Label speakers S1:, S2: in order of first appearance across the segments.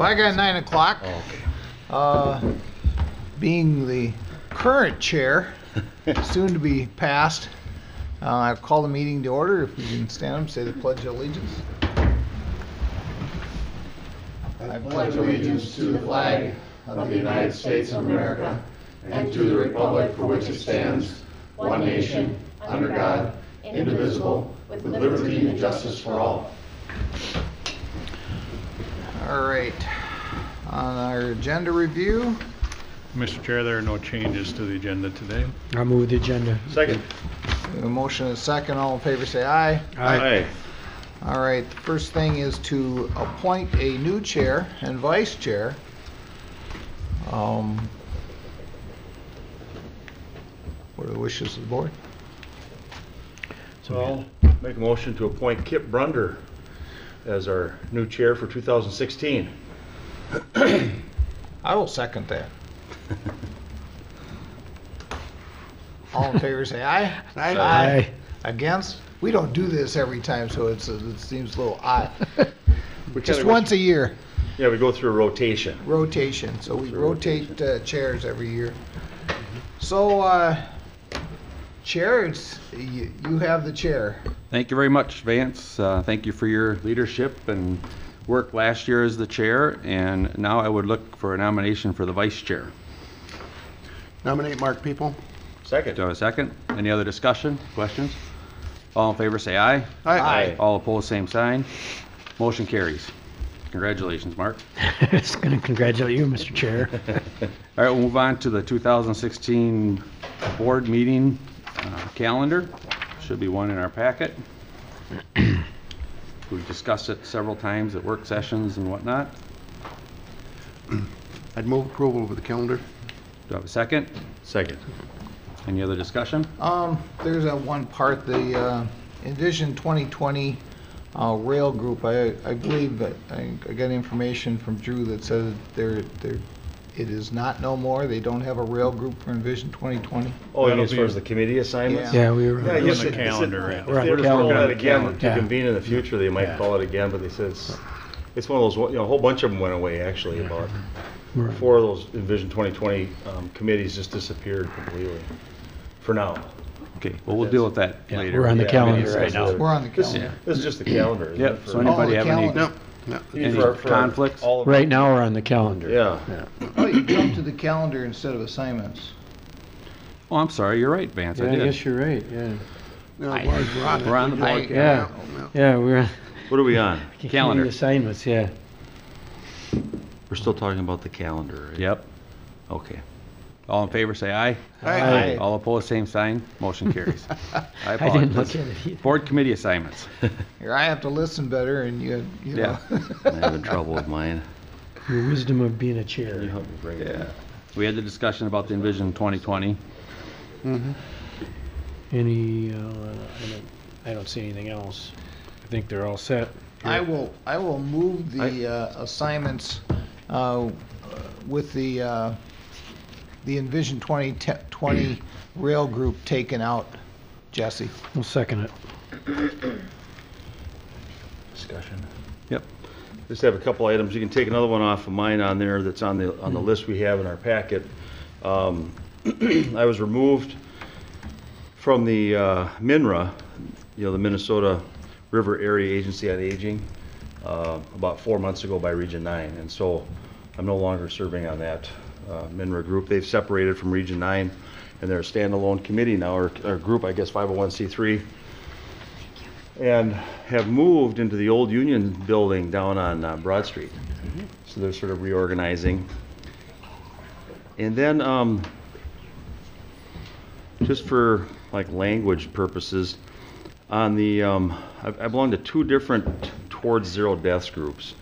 S1: Well, I got nine o'clock.
S2: Oh, okay.
S1: Uh, being the current chair, soon to be passed, uh, I call the meeting to order. If we can stand up, say the pledge of allegiance. I pledge allegiance to the flag of the United States of America and to the republic for which it stands, one nation, under God, indivisible, with liberty and justice for all. All right. On our agenda review,
S3: Mr. Chair, there are no changes to the agenda today.
S4: I'll move the agenda.
S2: Second.
S1: a motion and a second. All in favor, say aye.
S2: Aye.
S1: All right, the first thing is to appoint a new chair and vice chair. Um, What are the wishes of the board?
S2: So make a motion to appoint Kip Bruender as our new chair for 2016.
S1: I will second that. All in favor, say aye.
S4: Aye. Aye.
S1: Against? We don't do this every time, so it's, it seems a little odd.
S2: We
S1: Just
S2: kinda-
S1: once a year,
S2: Yeah, we go through a rotation.
S1: rotation, so we rotate uh, chairs every year. So, uh, Chair, it's, you, you have the chair.
S5: Thank you very much, Vance. Uh, Thank you for your leadership and work last year as the chair, and now I would look for a nomination for the vice chair.
S6: Nominate Mark Piepho.
S2: Second.
S5: Do I have a second? Any other discussion, questions? All in favor, say aye.
S2: Aye.
S5: All opposed, same sign. Motion carries. Congratulations, Mark.
S4: Just gonna congratulate you, Mr. Chair.
S5: All right, we'll move on to the 2016 board meeting uh, calendar. Should be one in our packet. We've discussed it several times at work sessions and whatnot.
S6: I'd move approval of the calendar.
S5: Do I have a second?
S2: Second.
S5: Any other discussion?
S1: Um, there's a one part, the, uh, Envision 2020, uh, rail group, I, I believe that, I I got information from Drew that said they're, they're, it is not no more, they don't have a rail group for Envision 2020.
S2: Oh, you mean as far as the committee assignments?
S4: Yeah, we
S2: Yeah,
S4: were,
S2: you
S3: on
S2: said-
S3: the
S2: they said-
S3: calendar, yeah.
S2: If
S4: We're on
S2: they were
S4: the
S2: to roll that
S4: calendar.
S2: again to
S4: Yeah.
S2: convene in the future, they might
S4: Yeah.
S2: call it again, but they said it's, it's one of those, you know, a whole bunch of them went away, actually, about
S4: we're-
S2: four of those Envision 2020 um, committees just disappeared completely, for now.
S5: Okay, well, we'll deal with that
S4: Yeah,
S5: later.
S4: we're on the
S2: Yeah,
S4: calendar
S2: committee
S4: right now.
S1: We're on the
S2: This-
S1: calendar.
S2: This is just the calendar. isn't
S5: Yep, so
S2: for-
S5: anybody
S1: the
S5: have any,
S1: calendar.
S6: No, no.
S5: any
S2: for- for
S5: conflicts?
S2: all of-
S4: right now, we're on the calendar.
S2: Yeah.
S1: Oh, you jumped to the calendar instead of assignments.
S5: Oh, I'm sorry, you're right, Vance, I
S4: Yeah, I guess
S5: did.
S4: you're right, yeah.
S6: No, it was, we're on.
S5: We're on the
S6: We
S5: board.
S4: Yeah, yeah, we're,
S2: What are we on?
S5: Calendar.
S4: assignments, yeah.
S2: We're still talking about the calendar, right?
S5: Yep.
S2: Okay.
S5: All in favor, say aye.
S1: Aye.
S5: All opposed, same sign. Motion carries. I
S4: I didn't look
S5: apologize.
S4: at it either.
S5: Board committee assignments.
S1: Here, I have to listen better and you, you know.
S2: I'm having trouble with mine.
S4: Your wisdom of being a chair.
S2: help me bring it?
S1: Yeah.
S5: We had the discussion about the Envision 2020.
S6: Mhm.
S4: Any, uh, I don't, I don't see anything else. I think they're all set.
S1: I will, I will move the uh, assignments uh, with the, uh, the Envision 2020 rail group taken out. Jesse?
S4: I'll second it.
S2: Discussion.
S5: Yep.
S2: Just have a couple items. You can take another one off of mine on there that's on the, on the list we have in our packet. Um, I was removed from the uh, MINRA, you know, the Minnesota River Area Agency on Aging, uh, about four months ago by Region 9. And so I'm no longer serving on that uh, MINRA group. They've separated from Region 9 and they're a standalone committee now, or, or group, I guess, 501c3 and have moved into the old Union building down on uh, Broad Street. So they're sort of reorganizing. And then, um, just for like language purposes, on the, um, I, I belong to two different towards zero deaths groups.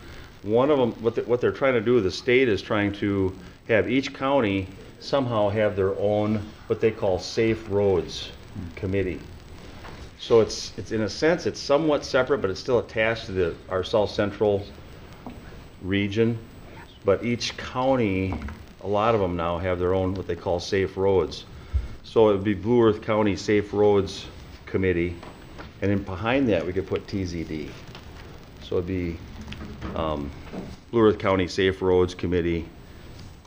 S2: One of them, what, they, what they're trying to do, the state is trying to have each county somehow have their own, what they call safe roads committee. So it's, it's in a sense, it's somewhat separate, but it's still attached to the, our south central region. But each county, a lot of them now have their own, what they call safe roads. So it would be Blue Earth County Safe Roads Committee, and then behind that, we could put TZD. So it'd be um, Blue Earth County Safe Roads Committee.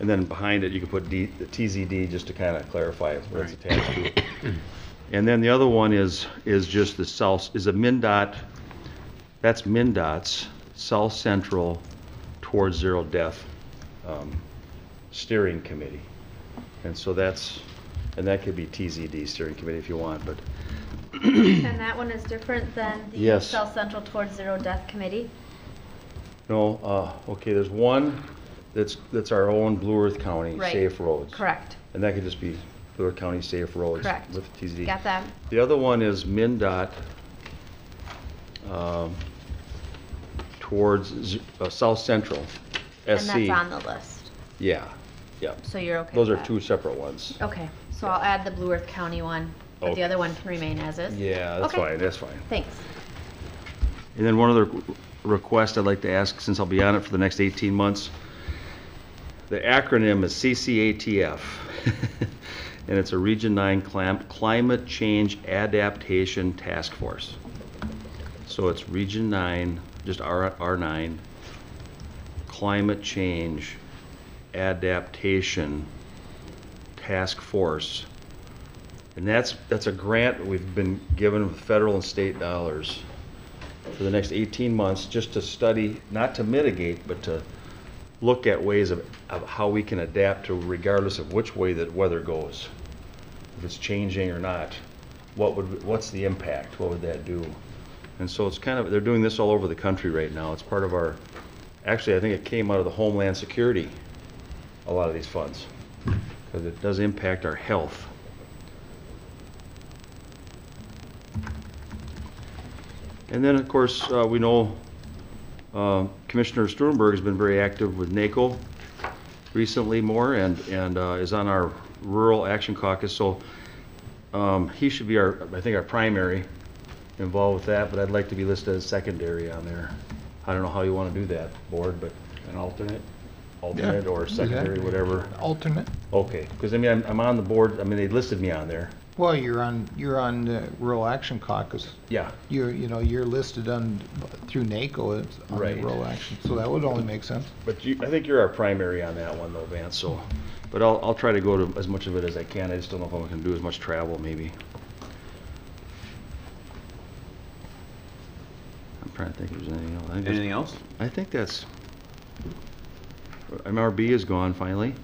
S2: And then behind it, you can put D, the TZD, just to kind of clarify what it's attached to. And then the other one is, is just the South, is a MnDOT, that's MnDOT's South Central Towards Zero Death um, Steering Committee. And so that's, and that could be TZD Steering Committee if you want, but
S7: And that one is different than the
S2: Yes.
S7: South Central Towards Zero Death Committee?
S2: No, uh, okay, there's one that's, that's our own Blue Earth County
S7: Right.
S2: Safe Roads.
S7: Correct.
S2: And that could just be Blue Earth County Safe Roads.
S7: Correct.
S2: With TZD.
S7: Got that?
S2: The other one is MnDOT, um, towards Z- uh, South Central,
S7: And
S2: SC.
S7: that's on the list,
S2: Yeah, yeah.
S7: so you're okay
S2: Those
S7: with
S2: are
S7: that?
S2: two separate ones.
S7: Okay, so I'll add the Blue Earth County one, but the
S2: Okay.
S7: other one can remain as is?
S2: Yeah, that's
S7: Okay.
S2: fine, that's fine.
S7: Thanks.
S2: And then one other request I'd like to ask, since I'll be on it for the next 18 months. The acronym is CCATF. And it's a Region 9 Clim- Climate Change Adaptation Task Force. So it's Region 9, just R, R9, Climate Change Adaptation Task Force. And that's, that's a grant we've been given with federal and state dollars for the next 18 months, just to study, not to mitigate, but to look at ways of, of how we can adapt to regardless of which way that weather goes. If it's changing or not, what would, what's the impact? What would that do? And so it's kind of, they're doing this all over the country right now. It's part of our, actually, I think it came out of the Homeland Security, a lot of these funds, because it does impact our health. And then, of course, uh, we know uh, Commissioner Stuehrenberg has been very active with NACO recently more and, and uh, is on our Rural Action Caucus. So um, he should be our, I think, our primary involved with that, but I'd like to be listed as secondary on there. I don't know how you want to do that, board, but
S5: An alternate?
S2: alternate or secondary, whatever.
S1: Alternate.
S2: Okay, because I mean, I'm, I'm on the board, I mean, they listed me on there.
S1: Well, you're on, you're on the Rural Action Caucus.
S2: Yeah.
S1: You're, you know, you're listed on, through NACO, it's on the
S2: Right.
S1: Rural Action, so that would only make sense.
S2: But you, I think you're our primary on that one though, Vance, so, but I'll, I'll try to go to as much of it as I can. I just don't know if I'm gonna do as much travel, maybe. I'm trying to think if there's anything else. I think that's-
S5: Anything else?
S2: I think that's, MRB is gone finally.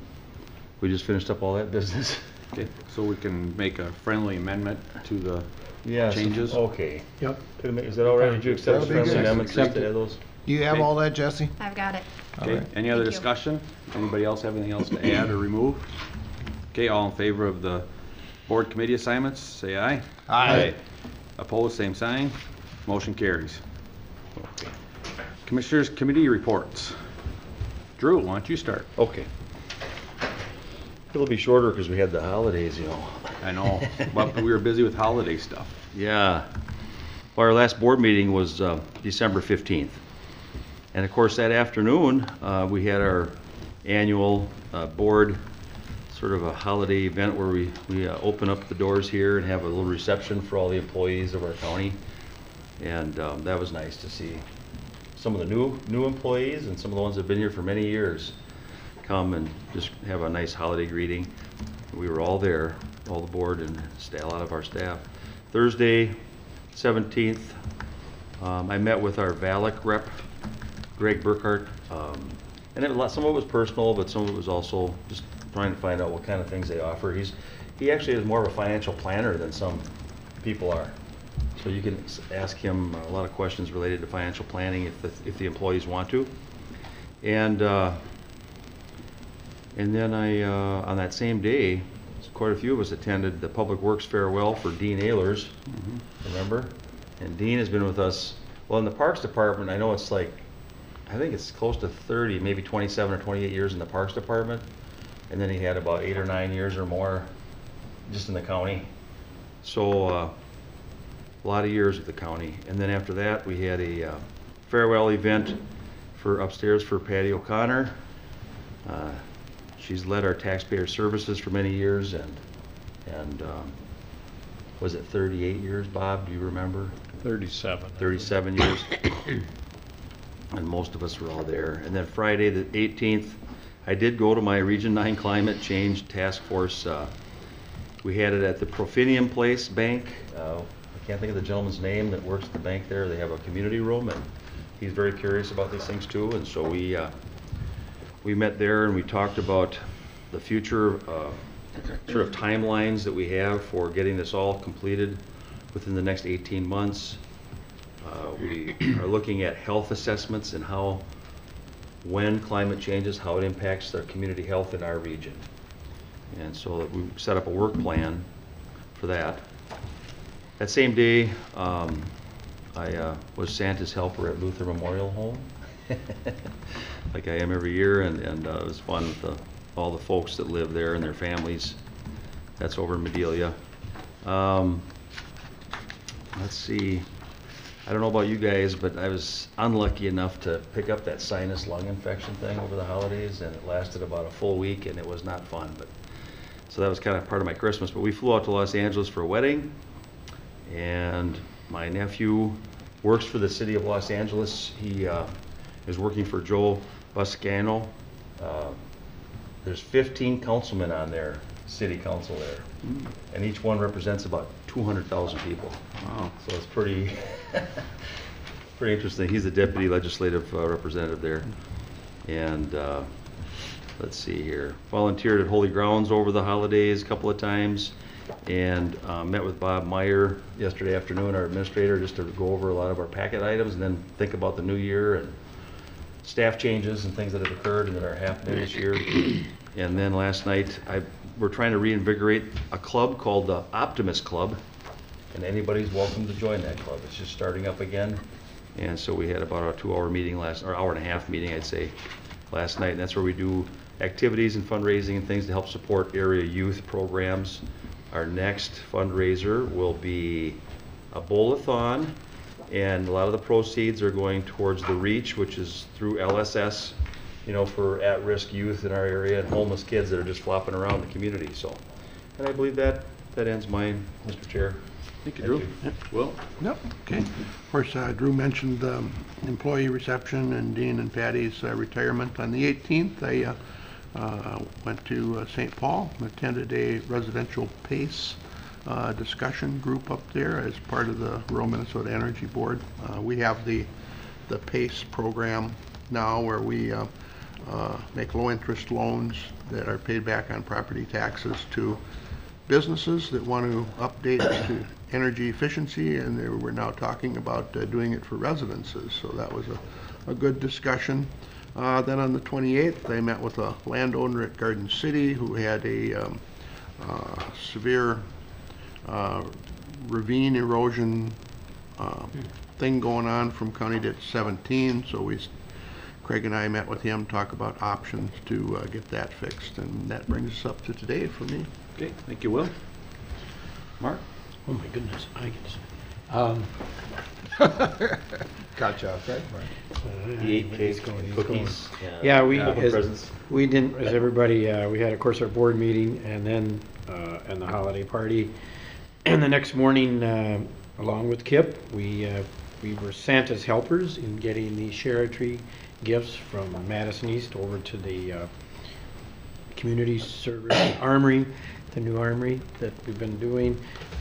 S2: We just finished up all that business.
S5: Okay, so we can make a friendly amendment to the
S2: Yeah. so-
S5: changes?
S2: Okay.
S6: Yep.
S2: Could I make- Is that all right? Would you accept
S1: That'd
S2: the
S1: be
S2: friendly
S1: good.
S2: amendments just
S6: Accept
S2: to
S6: it.
S2: add those?
S1: You have
S5: Okay.
S1: all that, Jesse?
S7: I've got it.
S5: Okay,
S1: right.
S5: any other
S7: Thank you.
S5: discussion? Anybody else have anything else to add or remove? Okay, all in favor of the board committee assignments, say aye.
S1: Aye.
S5: Opposed, same sign. Motion carries. Commissioners' committee reports. Drew, why don't you start?
S2: Okay. It'll be shorter because we had the holidays, you know.
S5: I know, but we were busy with holiday stuff.
S2: Yeah. Well, our last board meeting was uh, December 15th. And of course, that afternoon, uh, we had our annual uh, board, sort of a holiday event where we, we uh, open up the doors here and have a little reception for all the employees of our county. And um, that was nice to see some of the new, new employees and some of the ones that have been here for many years come and just have a nice holiday greeting. We were all there, all the board and a lot of our staff. Thursday, 17th, um, I met with our VALIC rep, Greg Burkhart. um, And it, some of it was personal, but some of it was also just trying to find out what kind of things they offer. He's, he actually is more of a financial planner than some people are. So you can ask him a lot of questions related to financial planning if the, if the employees want to. And, uh, and then I, uh, on that same day, quite a few of us attended the Public Works farewell for Dean Ayers, remember? And Dean has been with us, well, in the Parks Department, I know it's like, I think it's close to 30, maybe 27 or 28 years in the Parks Department. And then he had about eight or nine years or more just in the county. So, uh, a lot of years with the county. And then after that, we had a uh, farewell event for upstairs for Patty O'Connor. Uh, She's led our taxpayer services for many years and, and, um, was it 38 years, Bob? Do you remember?
S3: 37.
S2: 37 years. and most of us were all there. And then Friday, the 18th, I did go to my Region 9 Climate Change Task Force. uh, We had it at the Profinium Place Bank. Uh, I can't think of the gentleman's name that works at the bank there. They have a community room, and he's very curious about these things too. And so we, uh, we met there and we talked about the future, uh, sort of timelines that we have for getting this all completed within the next 18 months. Uh, We are looking at health assessments and how, when climate changes, how it impacts the community health in our region. And so we set up a work plan for that. That same day, um, I uh, was Santa's helper at Luther Memorial Home, like I am every year, and, and uh, it was fun with the, all the folks that live there and their families. That's over in Madelia. Um, let's see, I don't know about you guys, but I was unlucky enough to pick up that sinus lung infection thing over the holidays, and it lasted about a full week, and it was not fun, but, so that was kind of part of my Christmas, but we flew out to Los Angeles for a wedding, and my nephew works for the city of Los Angeles. He uh, is working for Joel Buscaino. Uh, There's 15 councilmen on their city council there, and each one represents about 200,000 people.
S5: Wow.
S2: So it's pretty, pretty interesting. He's the deputy legislative uh, representative there. And, uh, let's see here, volunteered at Holy Grounds over the holidays a couple of times. And, uh, met with Bob Meyer yesterday afternoon, our administrator, just to go over a lot of our packet items and then think about the new year and staff changes and things that have occurred and that are happening this year. And then last night, I, we're trying to reinvigorate a club called the Optimist Club. And anybody's welcome to join that club. It's just starting up again. And so we had about a two-hour meeting last, or hour and a half meeting, I'd say, last night. And that's where we do activities and fundraising and things to help support area youth programs. Our next fundraiser will be a bowl-a-thon, and a lot of the proceeds are going towards the REACH, which is through LSS, you know, for at-risk youth in our area and homeless kids that are just flopping around the community, so. And I believe that, that ends mine, Mr. Chair.
S5: Thank you, Drew. Will?
S8: Yep, okay. Of course, uh, Drew mentioned um, employee reception and Dean and Patty's uh, retirement. On the 18th, I uh, uh, went to uh, St. Paul, and attended a residential PACE uh, discussion group up there as part of the Rural Minnesota Energy Board. Uh, We have the, the PACE program now where we uh, uh, make low-interest loans that are paid back on property taxes to businesses that want to update to energy efficiency, and they were now talking about uh, doing it for residences, so that was a, a good discussion. Uh, Then on the 28th, I met with a landowner at Garden City who had a um, severe uh, ravine erosion uh, thing going on from County Ditch 17, so we, s- Craig and I met with him, talk about options to uh, get that fixed, and that brings us up to today for me.
S5: Okay, thank you, Will. Mark?
S4: Oh my goodness, I guess. Um,
S1: Gotcha, right?
S2: He ate
S4: He's
S2: cake,
S4: going, he's going.
S2: cookies.
S4: Yeah, we,
S2: Apple
S4: as-
S2: presents.
S4: we didn't, as everybody, uh, we had, of course, our board meeting and then, uh, and the holiday party. And the next morning, uh, along with Kip, we, uh, we were Santa's helpers in getting the Tree gifts from Madison East over to the, uh, community service armory, the new armory that we've been doing.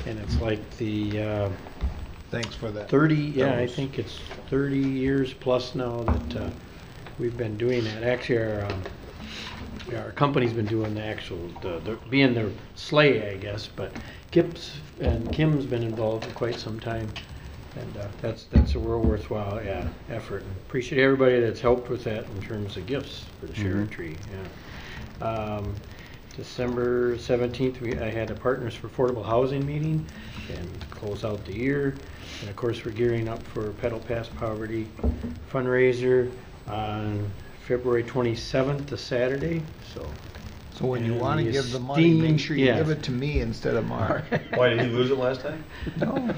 S4: And it's like the, uh,
S1: Thanks for that.
S4: 30, yeah, I
S1: Those.
S4: think it's 30 years plus now that uh, we've been doing that. Actually, our, um, our company's been doing the actual, the, the- being the sleigh, I guess, but Kip's and Kim's been involved for quite some time. And uh, that's, that's a real worthwhile, yeah, effort. And Appreciate everybody that's helped with that in terms of gifts for the Sharing Tree, yeah. Um, December 17th, we, I had a Partners for Affordable Housing meeting and to close out the year. And of course, we're gearing up for Pedal Past Poverty fundraiser on February 27th, a Saturday, so.
S1: So when you
S4: And
S1: want to
S4: the
S1: give the money, make sure you
S4: yeah.
S1: give it to me instead of Mark.
S2: Why, did he lose it last time?
S1: No,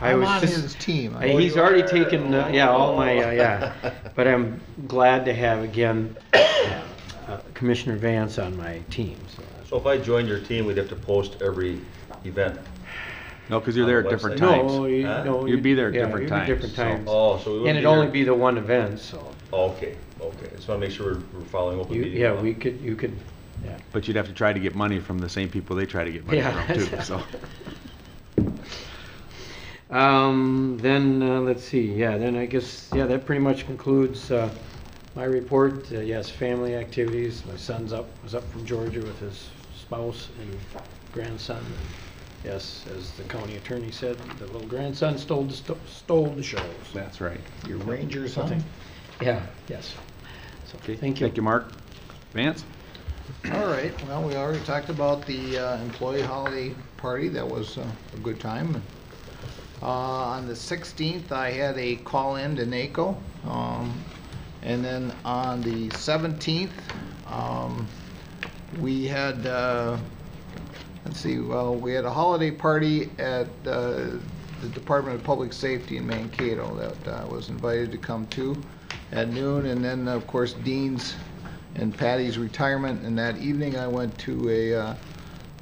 S4: I
S1: I'm
S4: was
S1: on
S4: just-
S1: his team.
S4: He's already taken, uh, yeah, all my, uh, yeah, but I'm glad to have again uh, Commissioner Vance on my team, so.
S2: So if I joined your team, we'd have to post every event.
S5: No, because you're
S2: On
S5: there
S2: the
S5: at different
S2: website?
S5: times.
S4: No, you,
S2: Huh?
S4: no.
S5: You'd be there at
S4: yeah,
S5: different
S4: you'd be
S5: times,
S4: Different
S5: so-
S4: times.
S2: Oh, so we
S4: And
S2: wouldn't
S4: it'd
S2: be
S4: only
S2: there-
S4: be the one event, so.
S2: Okay, okay. Just want to make sure we're we're following open
S4: You,
S2: meeting.
S4: yeah,
S2: law.
S4: we could, you could, yeah.
S5: But you'd have to try to get money from the same people they try to get money
S4: Yeah.
S5: from too, so.
S4: Um, then, uh, let's see, yeah, then I guess, yeah, that pretty much concludes, uh, my report. Uh, yes, family activities, my son's up, was up from Georgia with his spouse and grandson. And Yes, as the county attorney said, the little grandson stole the, sto- stole the shows.
S5: That's right.
S1: Your Rangers, huh?
S4: Yeah, yes. So,
S5: Okay,
S4: thank you.
S5: Thank you, Mark. Vance?
S1: All right, well, we already talked about the uh, employee holiday party, that was uh, a good time. Uh, On the 16th, I had a call-in to NACO. um, And then on the 17th, um, we had, uh, let's see, well, we had a holiday party at uh, the Department of Public Safety in Mankato that I was invited to come to at noon. And then, of course, Dean's and Patty's retirement. And that evening, I went to a, uh,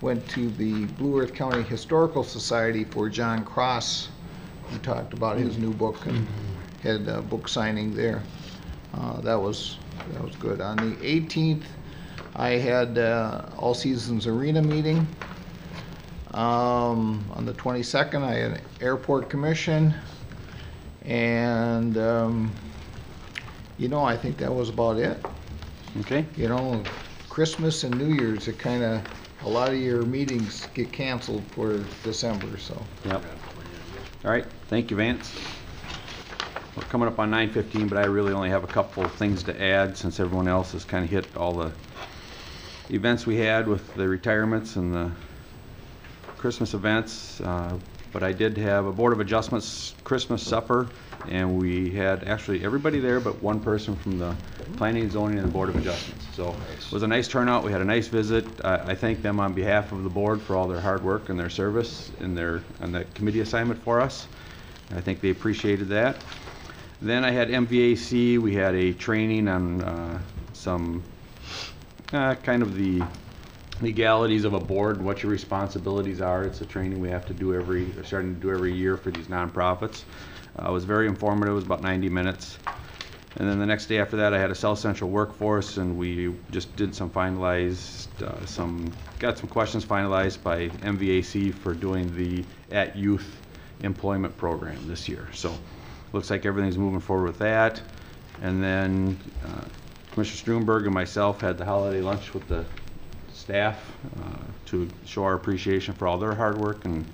S1: went to the Blue Earth County Historical Society for John Cross. who talked about his new book and had a book signing there. Uh, That was, that was good. On the 18th, I had uh, All Seasons Arena meeting. Um, On the 22nd, I had Airport Commission. And, um, you know, I think that was about it.
S5: Okay,
S1: You know, Christmas and New Year's, it kind of, a lot of your meetings get canceled for December, so.
S5: yep. All right, thank you, Vance. We're coming up on nine fifteen, but I really only have a couple of things to add since everyone else has kind of hit all the events we had with the retirements and the Christmas events. Uh, But I did have a Board of Adjustments Christmas supper, and we had actually everybody there but one person from the Planning Zoning and the Board of Adjustments. So it was a nice turnout, we had a nice visit. I I thank them on behalf of the board for all their hard work and their service and their, and that committee assignment for us. I think they appreciated that. Then I had MVAC, we had a training on uh, some, uh, kind of the legalities of a board, and what your responsibilities are. It's a training we have to do every, or starting to do every year for these nonprofits. Uh, It was very informative, it was about 90 minutes. And then the next day after that, I had a South Central workforce, and we just did some finalized, uh, some, got some questions finalized by MVAC for doing the at youth employment program this year. So, looks like everything's moving forward with that. And then uh, Commissioner Stuehrenberg and myself had the holiday lunch with the staff uh, to show our appreciation for all their hard work and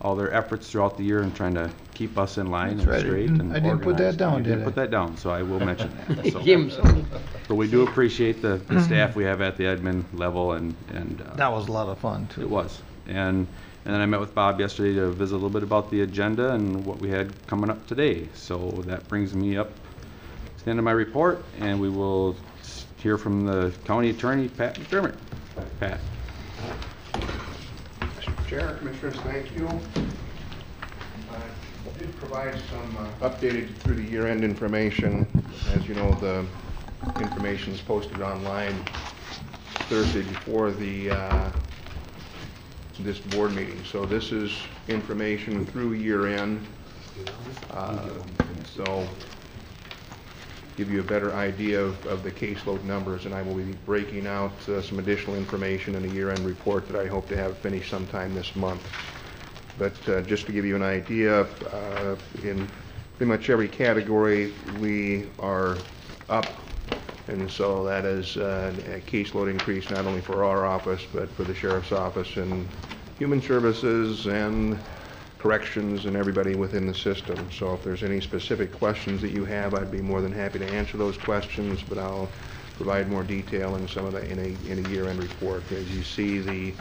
S5: all their efforts throughout the year and trying to keep us in line
S1: That's
S5: and
S1: right.
S5: Straight and
S1: I didn't put that
S5: organized.
S1: down,
S5: You
S1: did
S5: didn't
S1: I?
S5: put that down, so I will mention that. so.
S4: Give him some.
S5: But we do appreciate the, the staff we have at the admin level and, and. uh,
S1: That was a lot of fun, too.
S5: It was. And, and then I met with Bob yesterday to visit a little bit about the agenda and what we had coming up today. So that brings me up to the end of my report, and we will hear from the county attorney, Pat McDermott. Pat?
S6: Mr. Chair, Commissioners, thank you. I did provide some uh, updated through the year-end information. As you know, the information is posted online Thursday before the, uh, this board meeting. So this is information through year-end. Uh, So give you a better idea of, of the caseload numbers, and I will be breaking out uh, some additional information in a year-end report that I hope to have finished sometime this month. But uh, just to give you an idea, uh, in pretty much every category, we are up, and so that is uh, a caseload increase not only for our office, but for the sheriff's office and human services and corrections and everybody within the system. So if there's any specific questions that you have, I'd be more than happy to answer those questions, but I'll provide more detail in some of the, in a, in a year-end report. As you see, the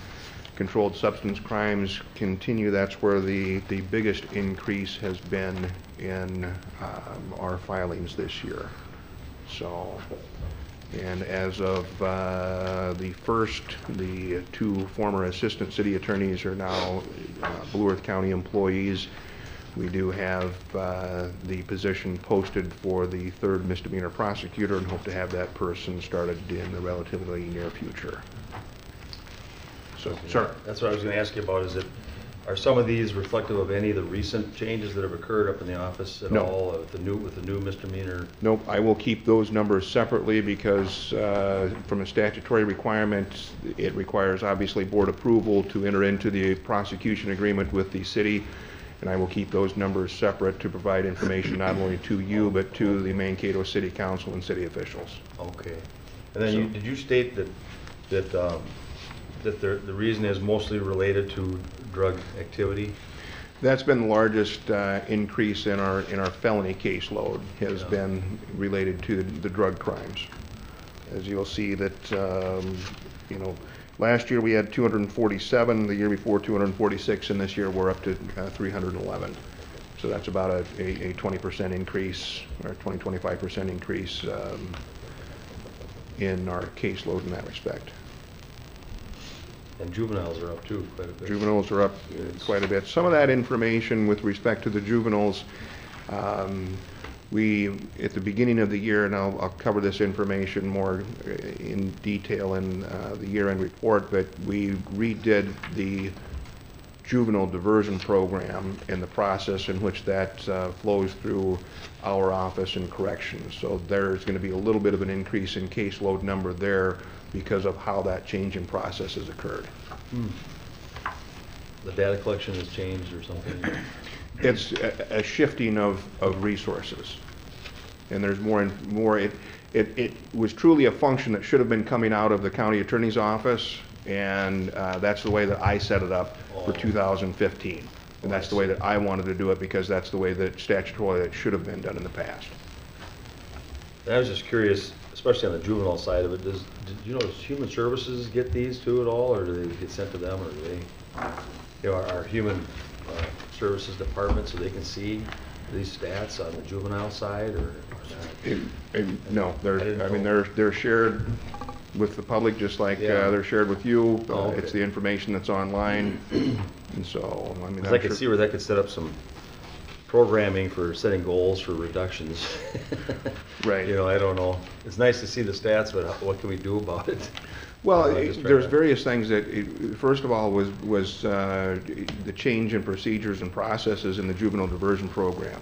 S6: controlled substance crimes continue, that's where the, the biggest increase has been in um, our filings this year. So, and as of uh, the first, the two former assistant city attorneys are now uh, Blue Earth County employees. We do have uh, the position posted for the third misdemeanor prosecutor and hope to have that person started in the relatively near future. So, sir?
S2: That's what I was gonna ask you about, is it, Are some of these reflective of any of the recent changes that have occurred up in the office at
S6: No.
S2: all? uh, With the new, with the new misdemeanor?
S6: Nope, I will keep those numbers separately because uh, from a statutory requirement, it requires obviously board approval to enter into the prosecution agreement with the city, and I will keep those numbers separate to provide information not only to you, but to the Mankato City Council and city officials.
S2: Okay. And then you, did you state that, that, um, that the, the reason is mostly related to drug activity?
S6: That's been the largest uh, increase in our, in our felony caseload, has
S2: Yeah.
S6: been related to the drug crimes. As you'll see that, um, you know, last year we had 247, the year before 246, and this year we're up to uh, 311. So that's about a, a a 20% increase, or 20, 25% increase um, in our caseload in that respect.
S2: And juveniles are up too, quite a bit.
S6: Juveniles are up uh, quite a bit. Some of that information with respect to the juveniles, um, we, at the beginning of the year, and I'll, I'll cover this information more uh, in detail in uh, the year-end report, but we redid the juvenile diversion program and the process in which that uh, flows through our office and corrections. So there's going to be a little bit of an increase in caseload number there because of how that change in process has occurred.
S2: The data collection has changed or something?
S6: It's a, a shifting of, of resources. And there's more and more, it, it, it was truly a function that should have been coming out of the county attorney's office, and, uh, that's the way that I set it up for
S2: Oh.
S6: 2015. And that's the way that I wanted to do it, because that's the way that statutorily it should have been done in the past.
S2: I was just curious, especially on the juvenile side of it, does, did you know, does Human Services get these too at all, or do they get sent to them, or do they, you know, our, our Human uh, Services Department, so they can see these stats on the juvenile side, or or?
S6: It- it- No, they're,
S2: didn't
S6: I mean, they're, they're shared with the public, just like
S2: Yeah.
S6: uh, they're shared with you.
S2: Oh,
S6: Uh,
S2: okay.
S6: It's the information that's online, and so, I mean,
S2: Because
S6: I'm
S2: I could
S6: sure-
S2: see where that could set up some programming for setting goals for reductions.
S6: Right.
S2: You know, I don't know. It's nice to see the stats, but how- what can we do about it?
S6: Well,
S2: I'm
S6: it-
S2: just trying
S6: there's various things that, it- first of all, was, was uh, the change in procedures and processes in the juvenile diversion program.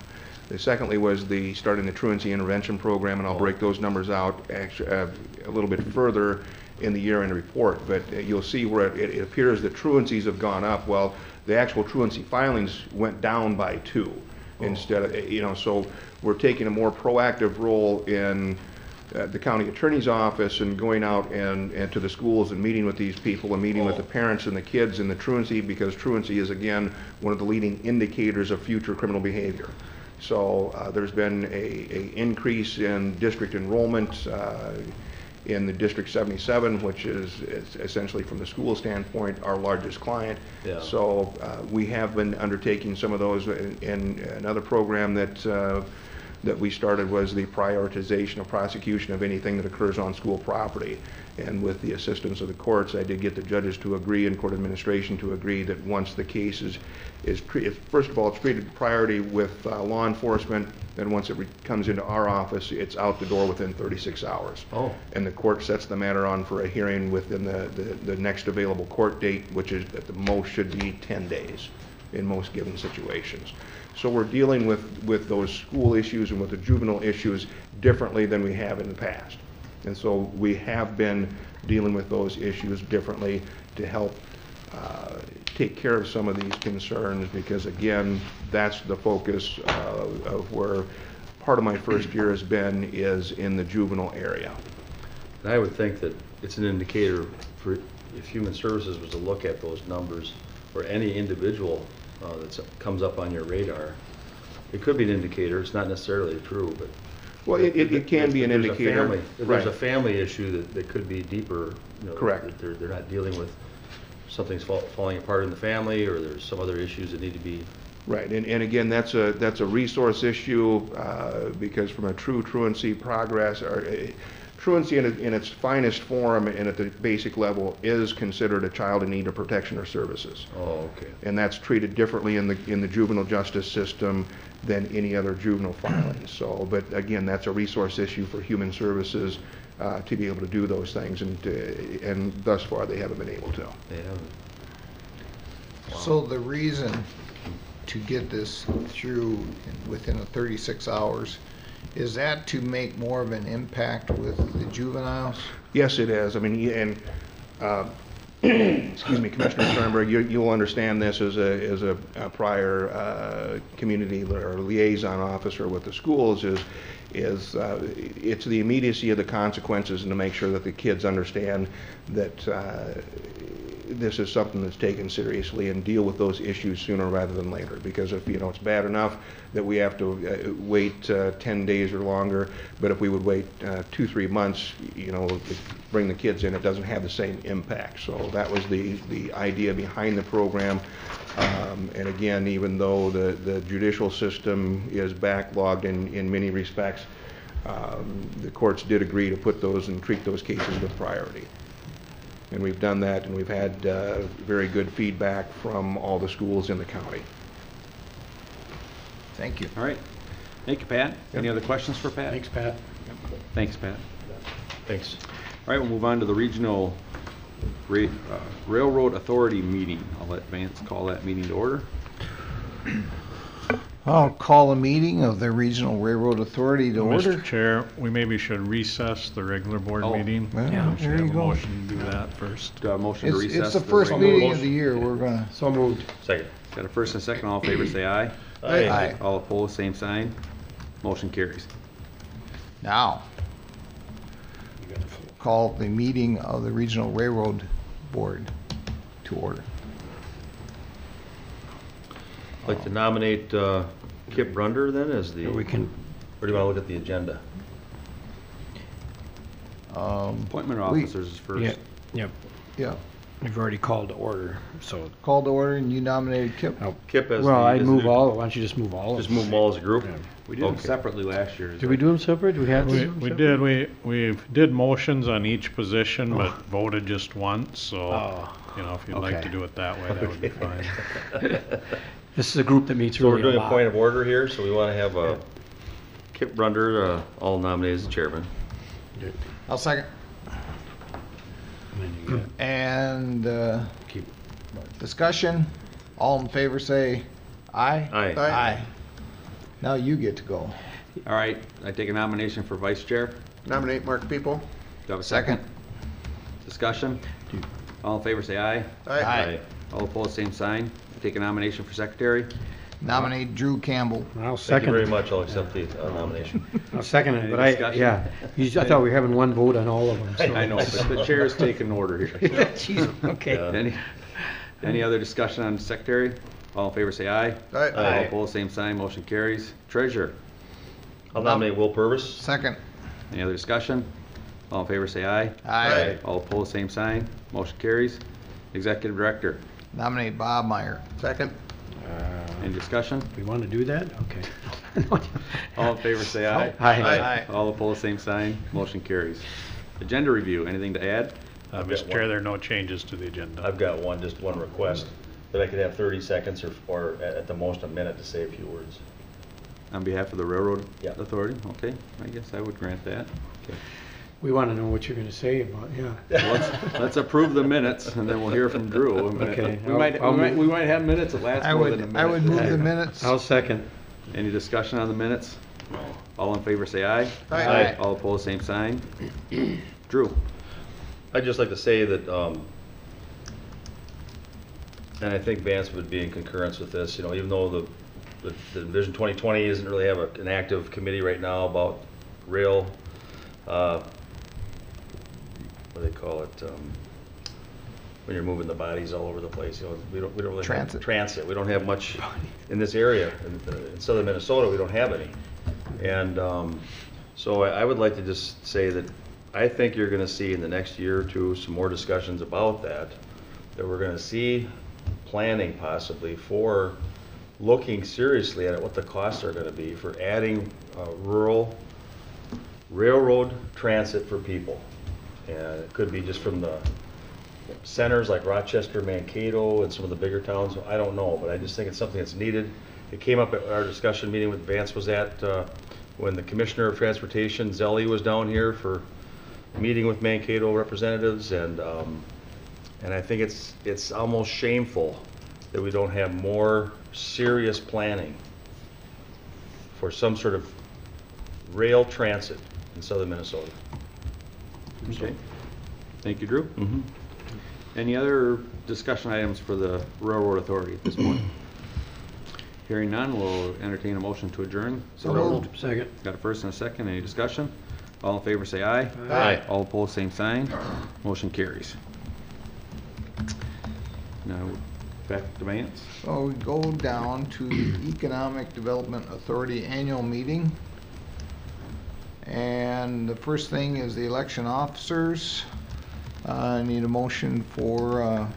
S6: The Secondly was the, starting the truancy intervention program, and I'll break those numbers out actu- uh, a little bit further in the year-end report. But uh, you'll see where it it appears that truancies have gone up. Well, the actual truancy filings went down by two instead of, you know, so we're taking a more proactive role in uh, the county attorney's office and going out and, and to the schools and meeting with these people and meeting with the parents and the kids and the truancy, because truancy is again, one of the leading indicators of future criminal behavior. So, uh, there's been a, a increase in district enrollment, uh, in the District 77, which is is essentially from the school standpoint, our largest client.
S2: Yeah.
S6: So, uh, we have been undertaking some of those, and another program that, uh, that we started was the prioritization of prosecution of anything that occurs on school property. And with the assistance of the courts, I did get the judges to agree and court administration to agree that once the case is, is, is- first of all, it's treated priority with uh, law enforcement, then once it re- comes into our office, it's out the door within 36 hours.
S2: Oh.
S6: And the court sets the matter on for a hearing within the, the, the next available court date, which is at the most should be 10 days in most given situations. So we're dealing with, with those school issues and with the juvenile issues differently than we have in the past. And so we have been dealing with those issues differently to help uh, take care of some of these concerns, because again, that's the focus uh, of where part of my first year has been, is in the juvenile area.
S2: And I would think that it's an indicator for, if Human Services was to look at those numbers, or any individual uh, that comes up on your radar, it could be an indicator, it's not necessarily true, but.
S6: Well, it, it it can be an
S2: there's a
S6: indicator.
S2: family- If there's a family issue that, that could be deeper, you know.
S6: Correct.
S2: that They're, they're not dealing with, something's fall- falling apart in the family, or there's some other issues that need to be,
S6: Right, and, and again, that's a, that's a resource issue, uh, because from a true truancy progress, or, uh, truancy in, it- in its finest form and at the basic level is considered a child in need of protection or services.
S2: oh, okay.
S6: And that's treated differently in the, in the juvenile justice system than any other juvenile filing. So, but again, that's a resource issue for human services, uh, to be able to do those things, and, uh, and thus far, they haven't been able to.
S2: They haven't.
S1: So the reason to get this through within the 36 hours, is that to make more of an impact with the juveniles?
S6: Yes, it is. I mean, and, uh, excuse me, Commissioner Stuehrenberg, you, you'll understand this as a, as a a prior uh, community li- or liaison officer with the schools is, is, uh, it's the immediacy of the consequences and to make sure that the kids understand that uh, this is something that's taken seriously and deal with those issues sooner rather than later. Because if, you know, it's bad enough that we have to uh, wait uh, 10 days or longer, but if we would wait uh, two, three months, you know, bring the kids in, it doesn't have the same impact. So that was the, the idea behind the program. Um, And again, even though the, the judicial system is backlogged in, in many respects, um, the courts did agree to put those and treat those cases with priority. And we've done that, and we've had uh, very good feedback from all the schools in the county.
S1: Thank you.
S5: All right. Thank you, Pat. Any other questions for Pat?
S4: Thanks, Pat.
S5: Thanks, Pat.
S2: Thanks.
S5: All right, we'll move on to the Regional Ra- uh, Railroad Authority meeting. I'll let Vance call that meeting to order.
S1: I'll call a meeting of the Regional Railroad Authority to order.
S3: Mr. Chair, we maybe should recess the regular board
S5: Oh.
S3: meeting.
S1: Well,
S3: Yeah, we should
S1: there
S3: have
S1: you
S3: a
S1: go.
S3: motion to do that first.
S5: Do I have a motion to
S1: It's,
S5: recess?
S1: it's the first
S5: regular-
S1: meeting of the year, we're gonna,
S4: So moved.
S2: Second.
S5: Got a first and a second. All in favor, say aye.
S1: Aye.
S5: All opposed, same sign. Motion carries.
S1: now, call the meeting of the Regional Railroad Board to order.
S2: I'd like to nominate uh, Kip Bruender then as the,
S4: We can,
S2: or
S4: can,
S2: do you want to look at the agenda?
S1: Um,
S5: Appointment of
S1: We-
S5: officers is first.
S4: yeah, yep,
S1: yeah,
S4: we've already called to order, so.
S1: call to order and you nominated Kip.
S4: Oh,
S2: Kip as the...
S4: Well, I'd
S2: as the-
S4: move all, why don't you just move all of
S2: Just
S4: them?
S2: move them all as a group?
S4: Yeah.
S5: We did them
S2: Okay.
S5: separately last year.
S4: Did we do them separate? Do we have to?
S3: We,
S4: do 'em
S3: we
S4: separate?
S3: did, we, we did motions on each position, but voted just once, so,
S4: Oh,
S3: you know, if you'd like to do it that way, that would be fine.
S4: this is a group that meets
S2: So we're
S4: really a
S2: doing a
S4: lot.
S2: point of order here, so we want to have uh, Kip Bruender, uh, all nominated as chairman.
S1: I'll second.
S4: And then you got-
S1: And, uh,
S4: keep-
S1: discussion, all in favor say aye.
S2: Aye.
S1: Aye. Now you get to go.
S5: All right, I take a nomination for vice chair.
S6: Nominate Mark Piepho.
S5: Do I have a second? Discussion? All in favor, say aye.
S1: Aye.
S5: All opposed, same sign. I take a nomination for secretary.
S1: Nominate Drew Campbell.
S4: I'll
S2: Thank you
S4: second
S2: very
S4: it.
S2: much, I'll accept the uh, nomination.
S4: I'll second it, but I,
S5: discussion?
S4: yeah, you I thought we were having one vote on all of them, so.
S5: I know, but the chair is taking order here.
S4: Jeez, okay.
S2: Yeah.
S5: Any, any other discussion on secretary? All in favor, say aye.
S6: Aye.
S5: All
S2: Aye.
S5: opposed, same sign, motion carries. Treasurer,
S2: I'll nominate Will Purvis.
S1: Second.
S5: any other discussion? All in favor, say aye.
S1: Aye.
S5: All opposed, same sign, motion carries. Executive director,
S1: Nominate Bob Meyer.
S6: Second.
S5: Any discussion?
S4: We want to do that? Okay.
S5: All in favor, say aye.
S4: Aye.
S5: All opposed, same sign, motion carries. Agenda review, anything to add?
S3: Uh,
S2: I've got
S3: Mr. Chair,
S2: one.
S3: there are no changes to the agenda.
S2: I've got one, just one request, that I could have 30 seconds or, or at at the most a minute to say a few words.
S5: On behalf of the Railroad
S2: Yeah.
S5: Authority? Okay, I guess I would grant that. Okay.
S4: We want to know what you're going to say about, yeah.
S5: Let's, let's approve the minutes, and then we'll hear from Drew.
S4: Okay,
S5: We
S4: I'll-
S5: might,
S4: I'll
S5: we might,
S4: move-
S5: we might have minutes that last
S1: I
S5: more than a
S1: would,
S5: minute.
S1: I would move the minutes.
S4: I'll second.
S5: Any discussion on the minutes? All in favor, say aye.
S1: Aye.
S5: All opposed, same sign. Drew?
S2: I'd just like to say that, um, and I think Vance would be in concurrence with this, you know, even though the, the the Vision 2020 doesn't really have a- an active committee right now about rail, uh, what do they call it, um, when you're moving the bodies all over the place, you know, we don't, we don't really have.
S1: Transit.
S2: Transit, we don't have much in this area, in, in southern Minnesota, we don't have any. And, um, so I, I would like to just say that I think you're gonna see in the next year or two, some more discussions about that. That we're gonna see planning possibly for looking seriously at what the costs are gonna be for adding, uh, rural railroad transit for people. And it could be just from the centers like Rochester, Mankato, and some of the bigger towns, I don't know, but I just think it's something that's needed. It came up at our discussion meeting with Vance was at, uh, when the Commissioner of Transportation, Zelle, was down here for meeting with Mankato representatives, and, um, and I think it's, it's almost shameful that that we don't have more serious planning for some sort of rail transit in southern Minnesota.
S5: Okay. Thank you, Drew.
S2: Mm-hmm.
S5: Any other discussion items for the Railroad Authority at this point? Hearing none, we'll entertain a motion to adjourn.
S1: So moved.
S4: Second.
S5: Got a first and a second, any discussion? All in favor say aye.
S2: Aye.
S5: All opposed, same sign. Motion carries. Now, back to Vance.
S1: So we go down to the Economic Development Authority Annual Meeting. And the first thing is the election officers. Uh, I need a motion for uh,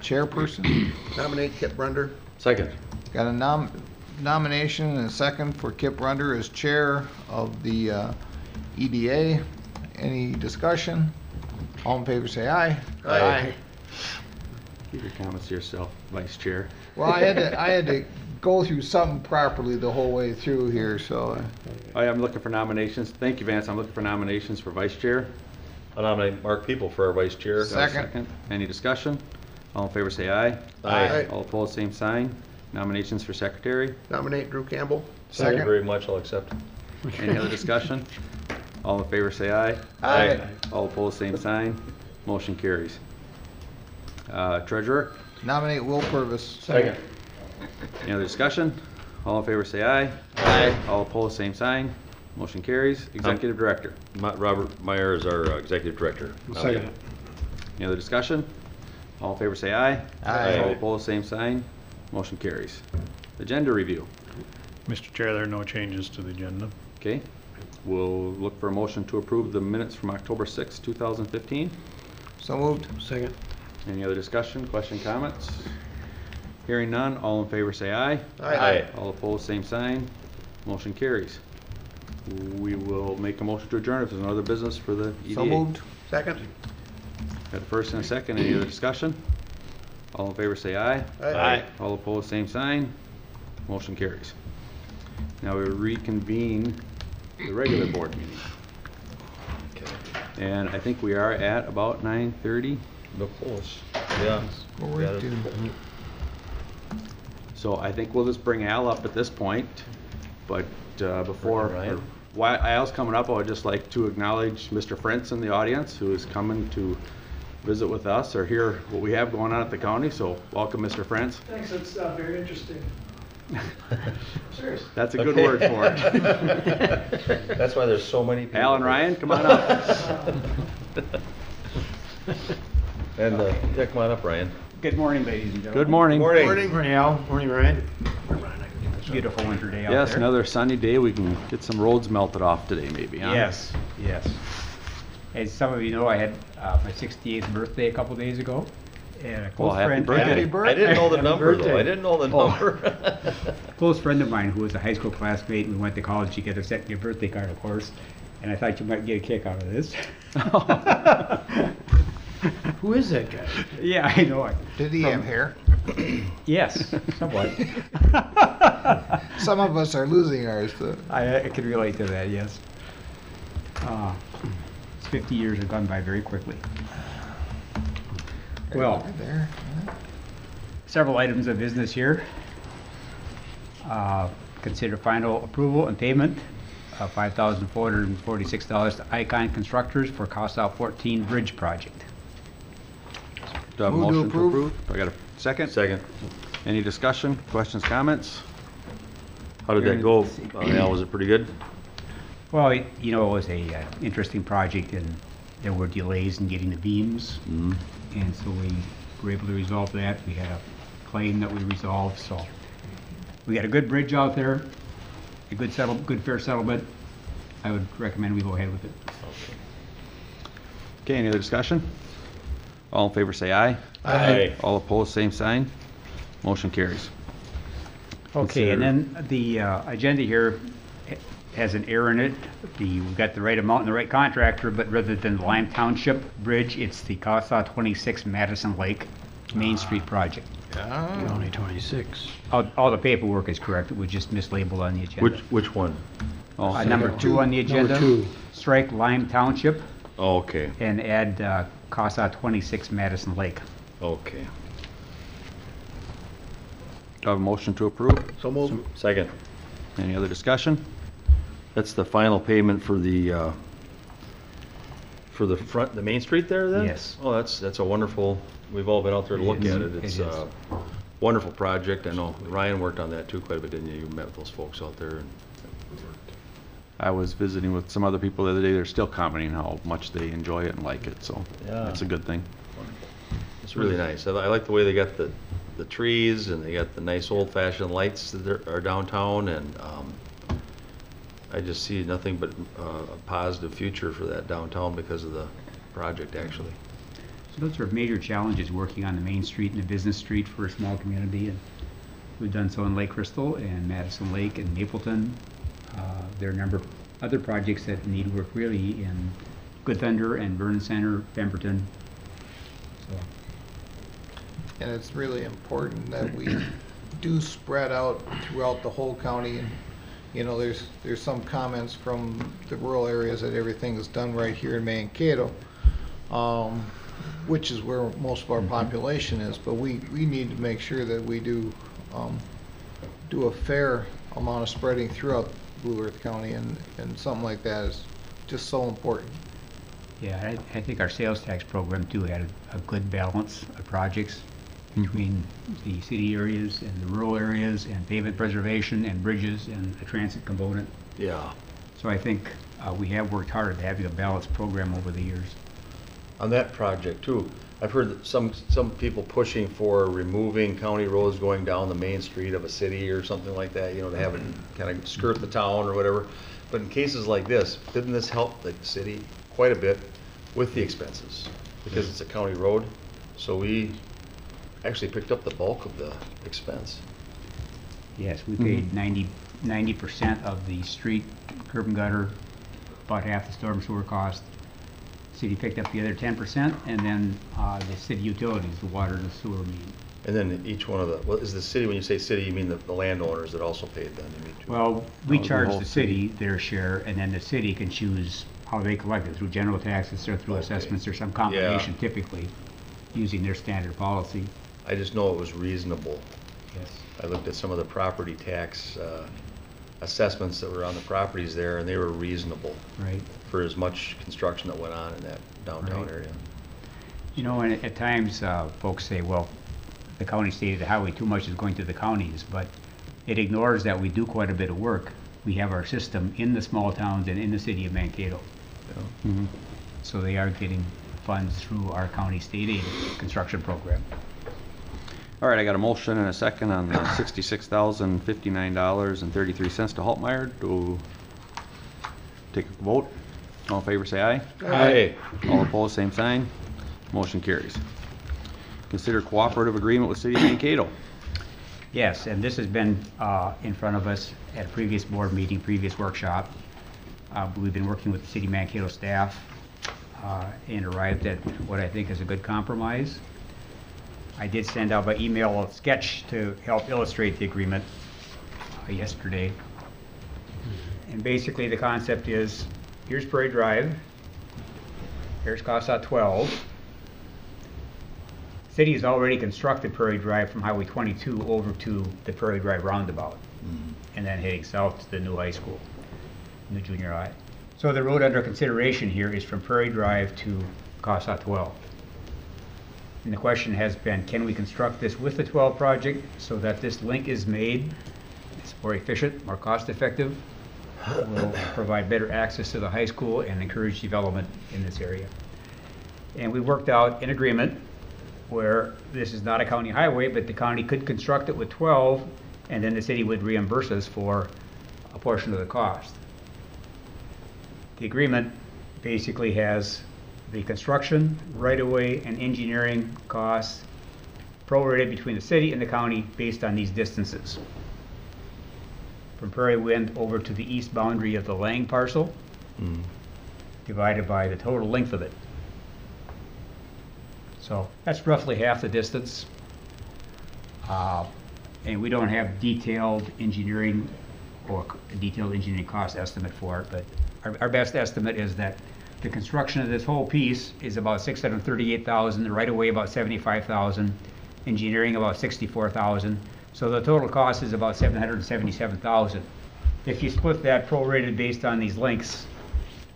S1: chairperson.
S6: Nominate Kip Bruender.
S2: Second.
S1: Got a nom, nomination and a second for Kip Bruender as chair of the uh, EDA. Any discussion? All in favor say aye.
S2: Aye.
S5: Keep your comments to yourself, Vice Chair.
S1: Well, I had to, I had to go through something properly the whole way through here, so. uh,
S5: I am looking for nominations. Thank you, Vance. I'm looking for nominations for Vice Chair.
S2: I nominate Mark Piepho for our vice chair.
S5: Do I have a
S1: Second.
S5: Any discussion? All in favor say aye.
S2: Aye.
S5: All opposed, same sign. Nominations for Secretary.
S6: Nominate Drew Campbell.
S2: Thank you very much, I'll accept.
S5: Any other discussion? All in favor say aye.
S1: Aye.
S5: All opposed, same sign. Motion carries. Uh, Treasurer,
S1: Nominate Will Purvis.
S2: Second.
S5: Any other discussion? All in favor say aye.
S2: Aye.
S5: All opposed, same sign. Motion carries. Executive Director,
S2: Ma- Robert Meyer is our uh, executive director.
S4: Second.
S5: any other discussion? All in favor say aye.
S1: Aye.
S5: All opposed, same sign. Motion carries. Agenda review.
S3: Mr. Chair, there are no changes to the agenda.
S5: Okay, we'll look for a motion to approve the minutes from October 6, 2015.
S1: So moved.
S4: Second.
S5: Any other discussion, question, comments? Hearing none, all in favor say aye.
S2: Aye.
S5: All opposed, same sign. Motion carries. We will make a motion to adjourn if there's no other business for the EDA.
S1: So moved.
S6: Second.
S5: Got a first and a second, any other discussion? All in favor say aye.
S2: Aye.
S5: All opposed, same sign. Motion carries. Now we reconvene the regular board meeting. Okay. And I think we are at about nine thirty.
S2: Look close. Yeah.
S1: Go
S2: Got
S1: right
S2: it.
S1: to-
S5: So I think we'll just bring Al up at this point, but uh, before,
S2: Bring
S5: or while Al's coming up, I would just like to acknowledge Mr. Frentz in the audience, who is coming to visit with us or hear what we have going on at the county, so welcome, Mr. Frentz.
S9: Thanks, that's uh, very interesting. Serious.
S5: That's a good
S2: Okay.
S5: word for it.
S2: That's why there's so many people.
S5: Al and Ryan, come on up.
S2: And, uh, yeah, come on up, Ryan.
S10: Good morning, ladies and gentlemen.
S5: Good morning.
S2: Morning.
S4: Morning, Al. Morning, Ryan.
S10: Beautiful winter day out there.
S5: Yes, another sunny day, we can get some roads melted off today, maybe, huh?
S10: Yes, yes. As some of you know, I had uh, my 68th birthday a couple days ago. And a
S5: Well,
S10: close
S5: happy
S10: friend,
S5: birthday.
S1: Happy birthday.
S2: I didn't know the
S4: Happy
S2: number, though.
S4: birthday.
S2: I didn't know the
S10: Oh.
S2: number.
S10: close friend of mine who was a high school classmate, and we went to college together, sent me a birthday card, of course. And I thought you might get a kick out of this.
S4: Who is that guy?
S10: yeah, I know it.
S1: Did he have hair?
S10: Yes, somewhat.
S1: Some of us are losing ours, though.
S10: I, I can relate to that, yes. Uh, 50 years have gone by very quickly. Well,
S1: There.
S10: several items of business here. Uh, Consider final approval and payment of $5,446 to Icon Constructors for COSL 14 Bridge Project.
S5: Do I have a
S1: Move to
S5: motion to
S1: approve.
S5: approve? Do I got a second?
S2: Second.
S5: Any discussion, questions, comments?
S2: How did that go? Uh, Al, was it pretty good?
S10: Well, it- you know, it was a uh, interesting project and there were delays in getting the beams.
S5: Mm.
S10: And so we were able to resolve that. We had a claim that we resolved, so. We got a good bridge out there, a good settle, good fair settlement. I would recommend we go ahead with it.
S5: Okay, any other discussion? All in favor say aye.
S2: Aye.
S5: All opposed, same sign. Motion carries.
S10: Okay, and then the uh, agenda here has an error in it. The, we've got the right amount and the right contractor, but rather than the Lime Township Bridge, it's the COSA 26 Madison Lake Main Street project.
S1: Ah,
S4: County 26.
S10: All, all the paperwork is correct, it was just mislabeled on the agenda.
S2: Which, which one?
S5: Oh,
S10: Uh, Number two on the
S4: Number
S10: agenda.
S4: two.
S10: Strike Lime Township
S2: Oh, okay,
S10: and add uh, COSA 26 Madison Lake.
S2: okay.
S5: Do I have a motion to approve?
S6: So move.
S2: Second.
S5: Any other discussion?
S2: That's the final payment for the, uh, for the front, the main street there then?
S10: Yes.
S2: Oh, that's, that's a wonderful, we've all been out there to look
S10: It is.
S2: at it.
S10: It
S2: It's
S10: is.
S2: a wonderful project. I know Ryan worked on that too quite a bit, didn't you? You met with those folks out there and
S5: I was visiting with some other people the other day, they're still commenting how much they enjoy it and like it, so
S2: Yeah.
S5: that's a good thing.
S2: it's really nice. I I like the way they got the, the trees and they got the nice old fashioned lights that are- are downtown and, um, I just see nothing but, uh, a positive future for that downtown because of the project actually.
S10: So those are major challenges, working on the main street and the business street for a small community. And we've done so in Lake Crystal and Madison Lake and Mapleton. Uh, There are a number of other projects that need work really in Good Thunder and Vernon Center, Pemberton. So,
S1: And it's really important that we do spread out throughout the whole county. And You know, there's, there's some comments from the rural areas that everything is done right here in Mankato, um, which is where most of our population is, but we, we need to make sure that we do, um, do a fair amount of spreading throughout Blue Earth County, and, and something like that is just so important.
S10: Yeah, I, I think our sales tax program too had a, a good balance of projects between the city areas and the rural areas and pavement preservation and bridges and a transit component.
S2: Yeah.
S10: So I think uh, we have worked hard at having a balanced program over the years.
S2: On that project too, I've heard some, some people pushing for removing county roads going down the main street of a city or something like that, you know, to have it kind of skirt the town or whatever. But in cases like this, didn't this help the city quite a bit with the expenses? Because it's a county road, so we actually picked up the bulk of the expense.
S10: Yes, we paid mm-hmm. 90 percent of the street curb and gutter, about half the storm sewer cost. City picked up the other ten percent, and then uh, the city utilities, the water and the sewer main.
S2: And then each one of the, well, is the city, when you say city, you mean the the landowners that also paid then? you mean too?
S10: Well, we charge
S5: whole
S10: the city their share, and then the city can choose how they collect it, through general taxes or through
S2: Okay.
S10: assessments or some combination typically, using their standard policy.
S2: I just know it was reasonable.
S10: Yes.
S2: I looked at some of the property tax uh, assessments that were on the properties there, and they were reasonable
S10: Right.
S2: For as much construction that went on in that downtown
S10: Right.
S2: area.
S10: You know, and at times, uh, folks say, well, the county stated the highway, too much is going to the counties, but it ignores that we do quite a bit of work. We have our system in the small towns and in the city of Mankato. So they are getting funds through our county state aid construction program.
S5: All right, I got a motion and a second on the sixty-six thousand fifty-nine dollars and thirty-three cents to Holtmeier. Do take a vote. All in favor, say aye.
S2: Aye.
S5: All opposed, same sign. Motion carries. Consider cooperative agreement with City of Mankato.
S10: Yes, and this has been uh, in front of us at a previous board meeting, previous workshop. Uh, We've been working with the city of Mankato staff uh, and arrived at what I think is a good compromise. I did send out by email a sketch to help illustrate the agreement uh, yesterday. And basically, the concept is, here's Prairie Drive, here's COSA 12, City has already constructed Prairie Drive from Highway 22 over to the Prairie Drive roundabout, mm-hmm. and then heading south to the new high school, new junior high. So the road under consideration here is from Prairie Drive to COSA 12. And the question has been, can we construct this with the 12 project so that this link is made, it's more efficient, more cost-effective, will provide better access to the high school and encourage development in this area. And we worked out an agreement where this is not a county highway, but the county could construct it with 12, and then the city would reimburse us for a portion of the cost. The agreement basically has the construction, right-of-way, and engineering costs prorated between the city and the county based on these distances. From Prairie Wind over to the east boundary of the Lang parcel,
S2: Mm.
S10: divided by the total length of it. So that's roughly half the distance. Uh, And we don't have detailed engineering or detailed engineering cost estimate for it, but our, our best estimate is that the construction of this whole piece is about six hundred and thirty-eight thousand, the right-of-way about seventy-five thousand, engineering about sixty-four thousand. So the total cost is about seven hundred and seventy-seven thousand. If you split that prorated based on these links,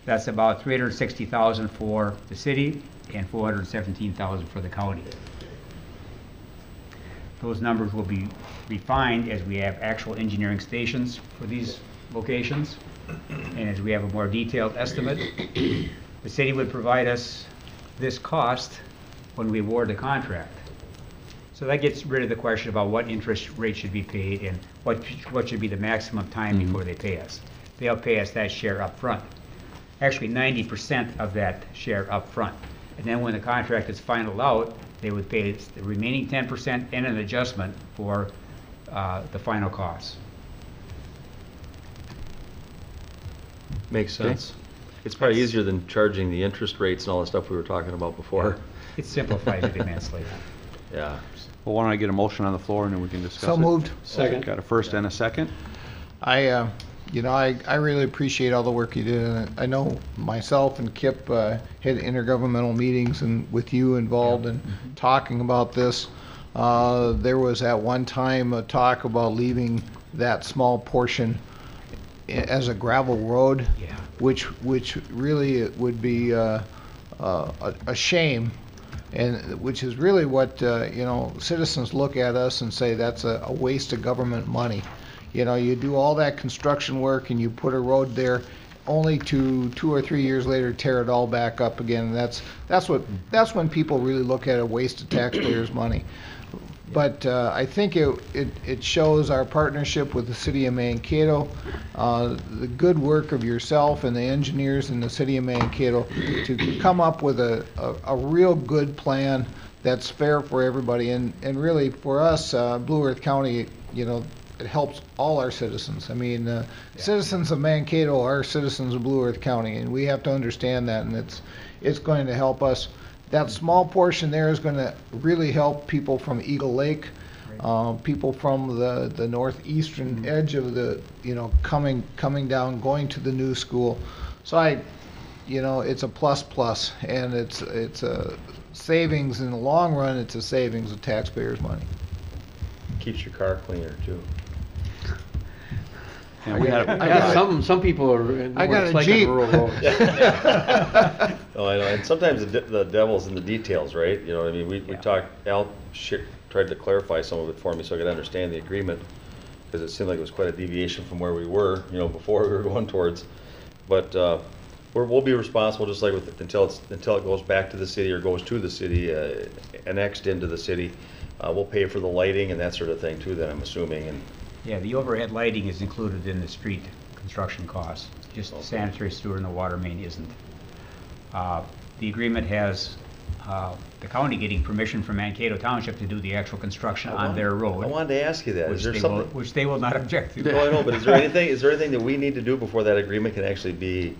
S10: that's about three hundred and sixty thousand for the city and four hundred and seventeen thousand for the county. Those numbers will be refined as we have actual engineering stations for these locations, and as we have a more detailed estimate. The city would provide us this cost when we award the contract. So that gets rid of the question about what interest rate should be paid and what, what should be the maximum time before they pay us. They'll pay us that share up front. Actually, ninety percent of that share up front, And then when the contract is finalized out, they would pay us the remaining ten percent and an adjustment for, uh, the final costs.
S2: Makes sense. It's probably easier than charging the interest rates and all the stuff we were talking about before.
S10: It simplifies it immensely.
S2: Yeah.
S5: Well, why don't I get a motion on the floor and then we can discuss it?
S1: So moved.
S4: Second.
S5: Got a first and a second?
S1: I, uh, you know, I, I really appreciate all the work you did. and I know myself and Kip uh, had intergovernmental meetings and with you involved in talking about this. Uh, There was at one time a talk about leaving that small portion i- as a gravel road.
S10: Yeah.
S1: Which, which really it would be uh, uh, a a shame and which is really what, uh, you know, citizens look at us and say that's a, a waste of government money. You know, you do all that construction work and you put a road there, only to two or three years later tear it all back up again. And that's, that's what, that's when people really look at a waste of taxpayers' money. But uh, I think it, it, it shows our partnership with the city of Mankato, uh, the good work of yourself and the engineers in the city of Mankato to come up with a, a, a real good plan that's fair for everybody. And, and really, for us, uh, Blue Earth County, you know, it helps all our citizens. I mean, uh, citizens of Mankato are citizens of Blue Earth County, and we have to understand that, and it's, it's going to help us. That small portion there is going to really help people from Eagle Lake, uh, people from the, the northeastern edge of the, you know, coming, coming down, going to the new school. So I, you know, it's a plus plus, and it's, it's a savings in the long run, it's a savings of taxpayers' money.
S2: Keeps your car cleaner too.
S5: And we had, a-
S1: I got-
S4: some, some people are, know
S1: I got
S4: it's
S1: a
S4: like
S1: Jeep.
S4: rural roads.
S2: Oh, I know, and sometimes the, de- the devil's in the details, right? You know, what I mean, we, we
S10: Yeah.
S2: talked, Al sh- tried to clarify some of it for me so I could understand the agreement, because it seemed like it was quite a deviation from where we were, you know, before we were going towards. But, uh, we're, we'll be responsible, just like with, until it's, until it goes back to the city or goes to the city, uh, annexed into the city. Uh, we'll pay for the lighting and that sort of thing too, then I'm assuming, and,
S10: Yeah, the overhead lighting is included in the street construction costs, just the
S2: Okay.
S10: sanitary sewer and the water main isn't. Uh, The agreement has uh, the county getting permission from Mankato Township to do the actual construction
S2: I
S10: on their road.
S2: I wanted to ask you that.
S10: which
S2: Is there
S10: they will-
S2: something?
S10: Which they will not object to.
S2: No, I know, but is there anything, is there anything that we need to do before that agreement can actually be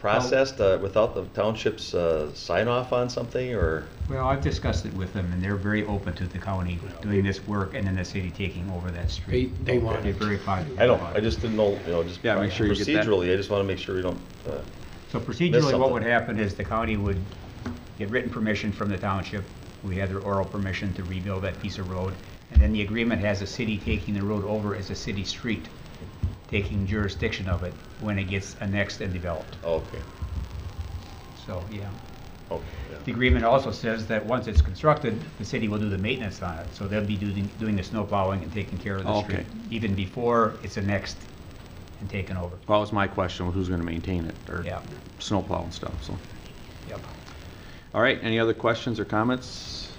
S2: processed, uh, without the township's, uh, sign off on something, or?
S10: Well, I've discussed it with them, and they're very open to the county doing this work and then the city taking over that street.
S4: they want
S10: They're
S4: it.
S10: very positive
S2: I know,
S10: about
S2: I
S10: it.
S2: just didn't know, you know, just.
S5: Yeah, make sure you get that.
S2: Procedurally, I just wanna make sure we don't, uh,
S10: So procedurally, what
S2: something.
S10: would happen is the county would get written permission from the township. We had their oral permission to rebuild that piece of road. And then the agreement has the city taking the road over as a city street, taking jurisdiction of it when it gets annexed and developed.
S2: okay,
S10: So, yeah.
S2: okay,
S10: The
S2: yeah.
S10: agreement also says that once it's constructed, the city will do the maintenance on it. So they'll be doing, doing the snow plowing and taking care of the
S5: Okay.
S10: street, even before it's annexed and taken over.
S5: well, that was my question, was who's gonna maintain it, or
S10: Yeah,
S5: snowplow and stuff, so.
S10: yep.
S5: All right, any other questions or comments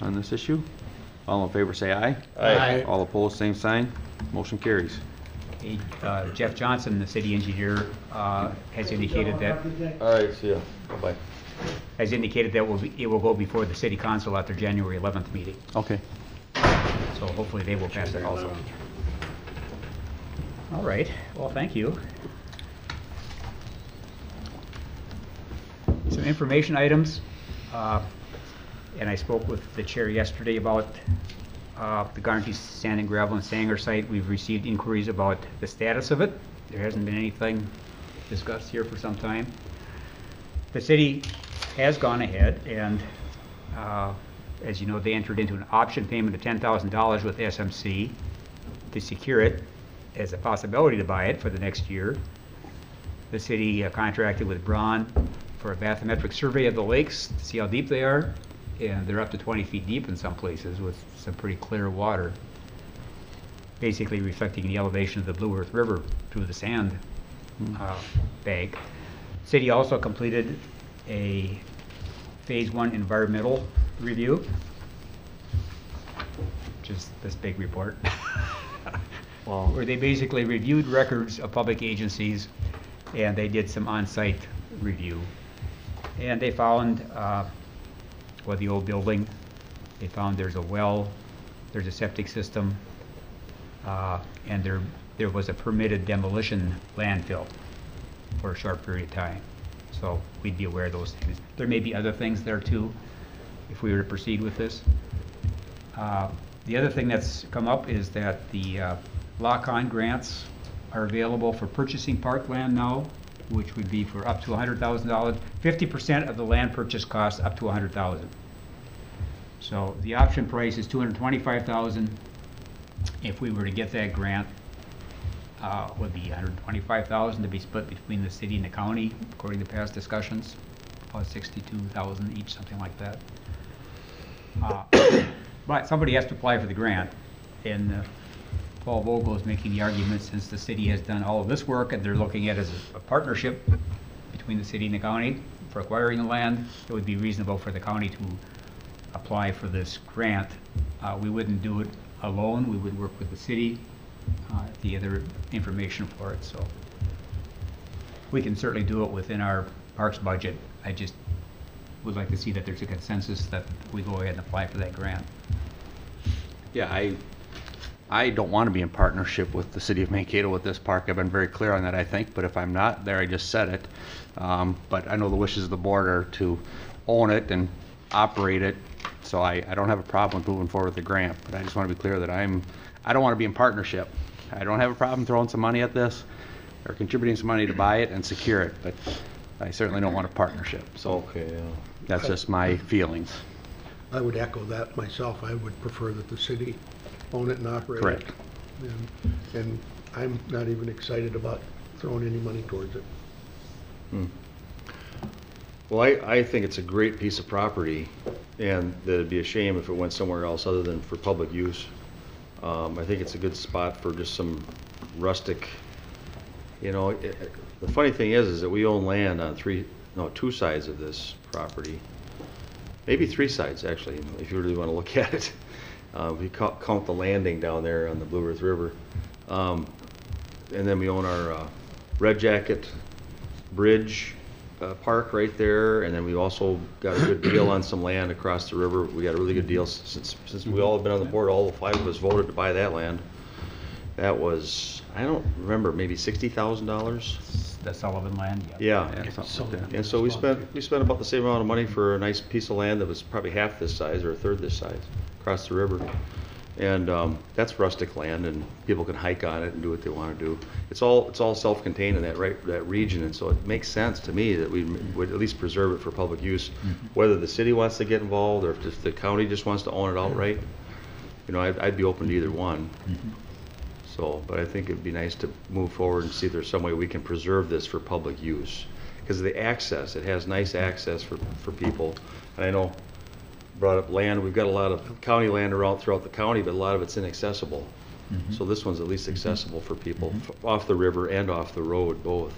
S5: on this issue? All in favor, say aye.
S2: Aye.
S5: All opposed, same sign. Motion carries.
S10: Hey, uh, Jeff Johnson, the city engineer, uh, has indicated that
S2: All right, see ya, bye-bye.
S10: has indicated that will be, it will go before the city council at their January 11th meeting.
S5: Okay.
S10: So hopefully they will pass it also. All right, well, thank you. Some information items. uh, And I spoke with the chair yesterday about uh, the Garntry Sand and Gravel and Sanger site. We've received inquiries about the status of it. There hasn't been anything discussed here for some time. The city has gone ahead and uh, As you know, they entered into an option payment of $10,000 with SMC to secure it as a possibility to buy it for the next year. The city uh, contracted with Braun for a bathymetric survey of the lakes to see how deep they are, and they're up to 20 feet deep in some places with some pretty clear water, basically reflecting the elevation of the Blue Earth River through the sand uh, bank. City also completed a Phase One environmental review, which is this big report where they basically reviewed records of public agencies and they did some on-site review. And they found, uh, well, the old building, they found there's a well, there's a septic system, uh, and there, there was a permitted demolition landfill for a short period of time. So we'd be aware of those things. There may be other things there too, if we were to proceed with this. Uh, The other thing that's come up is that the uh, LAWCON grants are available for purchasing parkland now, which would be for up to $100,000. 50% of the land purchase cost up to $100,000. So the option price is 225,000. If we were to get that grant, uh, would be 125,000 to be split between the city and the county, according to past discussions, about 62,000 each, something like that. Uh, But somebody has to apply for the grant, and uh, Paul Vogel is making the argument, since the city has done all of this work, and they're looking at it as a partnership between the city and the county for acquiring the land, it would be reasonable for the county to apply for this grant. Uh, We wouldn't do it alone, we would work with the city, uh, the other information for it, so. We can certainly do it within our parks budget. I just would like to see that there's a consensus that we go ahead and apply for that grant.
S5: Yeah, I, I don't want to be in partnership with the city of Mankato with this park. I've been very clear on that, I think, but if I'm not, there, I just said it. Um, but I know the wishes of the board are to own it and operate it, so I, I don't have a problem with moving forward with the grant, but I just want to be clear that I'm, I don't want to be in partnership. I don't have a problem throwing some money at this, or contributing some money to buy it and secure it, but I certainly don't want a partnership, so
S2: Okay, yeah.
S5: that's just my feelings.
S6: I would echo that myself. I would prefer that the city own it and operate it.
S5: Correct.
S6: And- And I'm not even excited about throwing any money towards it. Hmm.
S2: Well, I, I think it's a great piece of property, and that it'd be a shame if it went somewhere else other than for public use. Um, I think it's a good spot for just some rustic, you know, it- it- the funny thing is, is that we own land on three, no, two sides of this property. Maybe three sides, actually, if you really want to look at it. Uh, we count, count the landing down there on the Blue Earth River. Um, and then we own our, uh, Red Jacket Bridge, uh, park right there, and then we also got a good deal on some land across the river. We got a really good deal s- since, since we all have been on the board, all five of us voted to buy that land. That was, I don't remember, maybe sixty thousand dollars?
S10: The Sullivan land, yeah.
S2: Yeah.
S5: Yeah, something like that.
S2: And so we spent, we spent about the same amount of money for a nice piece of land that was probably half this size or a third this size across the river. And um, that's rustic land and people can hike on it and do what they want to do. It's all, it's all self-contained in that right, that region and so it makes sense to me that we would at least preserve it for public use. Whether the city wants to get involved or if just the county just wants to own it outright, you know, I'd, I'd be open to either one. So, but I think it'd be nice to move forward and see if there's some way we can preserve this for public use. Because of the access, it has nice access for, for people. And I know, brought up land, we've got a lot of county land around throughout the county, but a lot of it's inaccessible. So this one's at least accessible for people, f- off the river and off the road, both.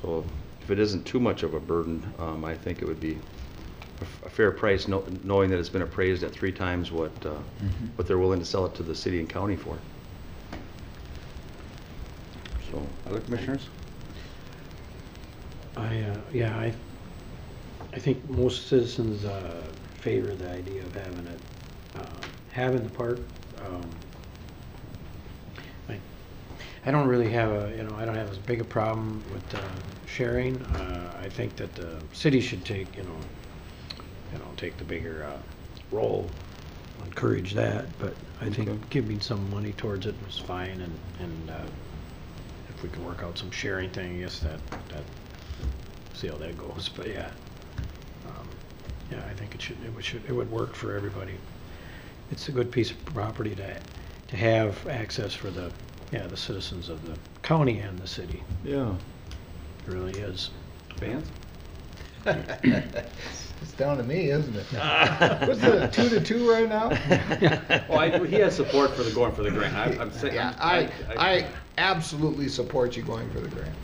S2: So if it isn't too much of a burden, um, I think it would be a f- a fair price, kno- knowing that it's been appraised at three times what, uh, what they're willing to sell it to the city and county for. So,
S5: Other commissioners?
S4: I, uh, yeah, I, I think most citizens uh, favor the idea of having it, uh, having the park. um, I I don't really have a, you know, I don't have as big a problem with uh, sharing. Uh, I think that the city should take, you know, you know, take the bigger uh, role, encourage that, but I
S2: Okay.
S4: think giving some money towards it was fine, and, and uh, if we can work out some sharing thing, I guess that, that, see how that goes, but yeah. Yeah, I think it should, it would, should, it would work for everybody. It's a good piece of property to, to have access for the, yeah, the citizens of the county and the city.
S2: Yeah.
S4: It really is.
S5: Vance?
S1: It's down to me, isn't it? What's it, two to two right now?
S5: Well, I, he has support for the, going for the grant. I- I'm saying.
S1: Yeah, I, I absolutely support you going for the grant.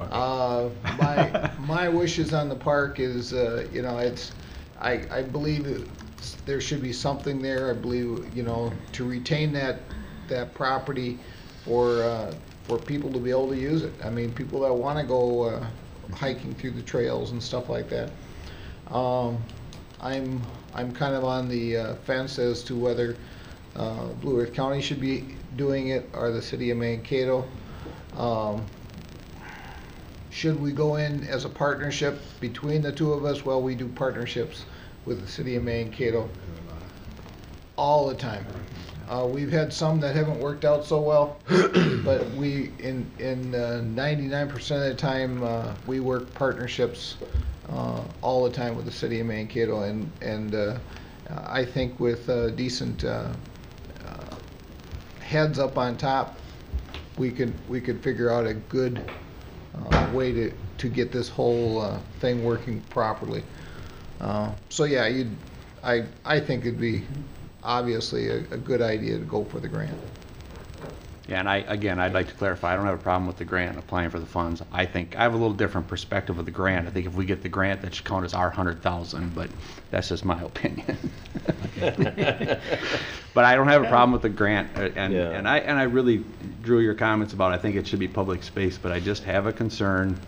S1: Uh, my, my wishes on the park is, uh, you know, it's, I, I believe there should be something there, I believe, you know, to retain that, that property for, uh, for people to be able to use it. I mean, people that wanna go, uh, hiking through the trails and stuff like that. Um, I'm, I'm kind of on the uh, fence as to whether, uh, Blue Earth County should be doing it or the city of Mankato. Um, should we go in as a partnership between the two of us? Well, we do partnerships with the city of Mankato all the time. Uh, we've had some that haven't worked out so well, but we, in, in uh, ninety-nine percent of the time, uh, we work partnerships, uh, all the time with the city of Mankato, and, and, uh, I think with, uh, decent, uh, uh, heads up on top, we could, we could figure out a good, uh, way to, to get this whole, uh, thing working properly. Uh, so yeah, you'd, I, I think it'd be obviously a, a good idea to go for the grant.
S5: Yeah, and I, again, I'd like to clarify, I don't have a problem with the grant, applying for the funds. I think, I have a little different perspective of the grant. I think if we get the grant, that should count as our hundred thousand, but that's just my opinion. But I don't have a problem with the grant, uh, and,
S2: Yeah.
S5: and I, and I really drew your comments about, I think it should be public space, but I just have a concern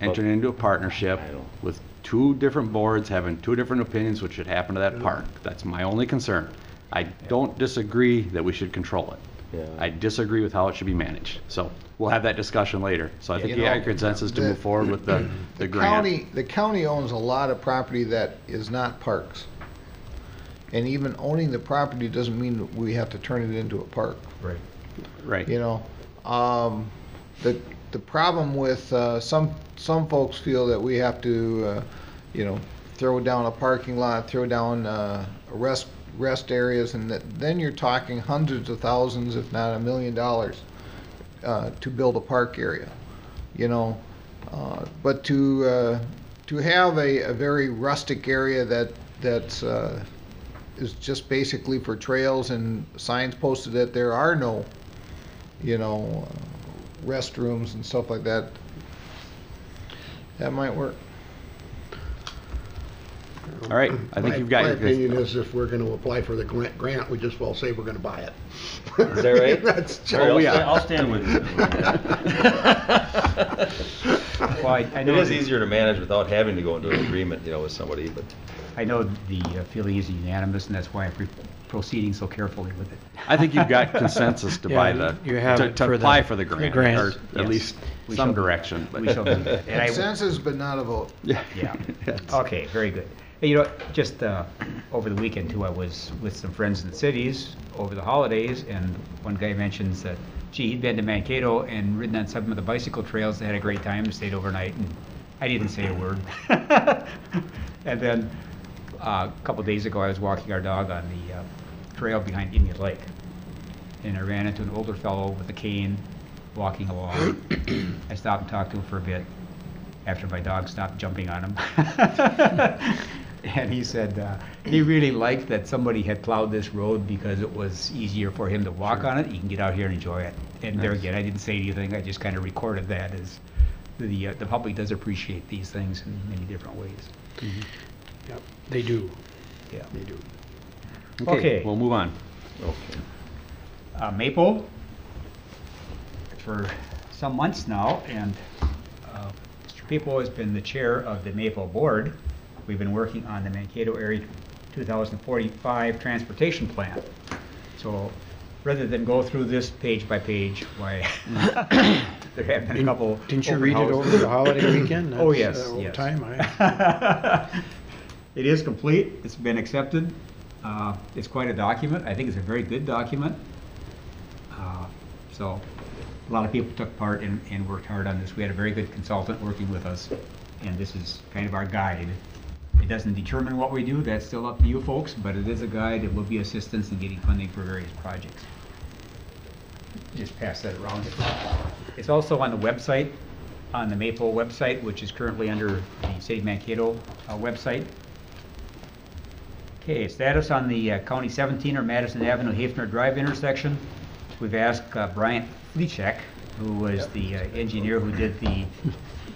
S5: entering into a partnership
S2: I
S5: with two different boards, having two different opinions, which should happen to that park. That's my only concern. I don't disagree that we should control it.
S2: Yeah.
S5: I disagree with how it should be managed. So we'll have that discussion later. So I think
S1: You
S5: you
S1: know,
S5: have consensus to
S1: the-
S5: move forward with the, the grant.
S1: County, the county owns a lot of property that is not parks. And even owning the property doesn't mean that we have to turn it into a park.
S10: Right.
S5: Right.
S1: You know, um, the, the problem with, uh, some, some folks feel that we have to, uh, you know, throw down a parking lot, throw down, uh, rest, rest areas, and that, then you're talking hundreds of thousands, if not a million dollars, uh, to build a park area, you know? Uh, but to, uh, to have a, a very rustic area that, that's, uh, is just basically for trails and signs posted that there are no, you know, restrooms and stuff like that. That might work.
S5: All right, I think
S6: My-
S5: you've got
S6: My
S5: your.
S6: opinion is if we're gonna apply for the grant, grant, we just well say we're gonna buy it.
S2: Is that right?
S6: That's
S2: All right,
S5: Oh,
S2: I'll
S5: yeah.
S2: I'll stand with you.
S10: Well, I, I
S2: It
S10: know,
S2: is
S10: the-
S2: easier to manage without having to go into an agreement, you know, with somebody, but.
S10: I know the uh, feeling is unanimous, and that's why I'm pre- proceeding so carefully with it.
S5: I think you've got consensus to buy
S4: Yeah,
S5: the,
S4: you have
S5: to,
S4: it
S5: to
S4: for the-
S5: apply for the
S4: the
S5: grant,
S4: grant.
S5: or at
S10: Yes.
S5: least
S10: We
S5: some
S10: shall
S5: direction, but.
S10: We shall do that. And I-
S1: Consensus, but not a vote.
S5: Yeah.
S10: Yeah.
S5: Yes.
S10: Okay, very good. You know, just uh, over the weekend too, I was with some friends in the cities over the holidays, and one guy mentions that, gee, he'd been to Mankato and ridden on some of the bicycle trails, they had a great time, stayed overnight, and I didn't say a word. And then, uh, a couple days ago, I was walking our dog on the uh, trail behind Indian Lake, and I ran into an older fellow with a cane walking along. I stopped and talked to him for a bit after my dog stopped jumping on him. and he said uh, he really liked that somebody had plowed this road because it was easier for him to walk on it. He can get out here and enjoy it. And there
S5: Nice.
S10: again, I didn't say anything. I just kind of recorded that as the uh, the public does appreciate these things in many different ways.
S4: Yep, they do,
S10: Yeah.
S4: they do.
S10: Okay.
S5: We'll move on.
S2: Okay.
S10: uh, MAPO for some months now, and uh, Mr. Piepho has been the chair of the MAPO Board. We've been working on the Mankato Area 2045 Transportation Plan. So rather than go through this page by page, why, there have been a couple.
S4: Didn't you
S10: open
S4: read it
S10: houses.
S4: over the holiday weekend?
S10: Oh,
S4: That's,
S10: yes,
S4: uh,
S10: yes.
S4: Time, I,
S10: It is complete, it's been accepted, uh, it's quite a document, I think it's a very good document. Uh, So, a lot of people took part and, and worked hard on this, we had a very good consultant working with us, and this is kind of our guide It doesn't determine what we do, that's still up to you folks, but it is a guide, it will be assistance in getting funding for various projects. Just pass that around. It's also on the website, on the MAPO website, which is currently under the City of Mankato uh, website. Okay, status on the uh, County 17 or Madison Avenue Hafner Drive intersection. We've asked uh, Bryant Fleechek, who was the uh, engineer who did the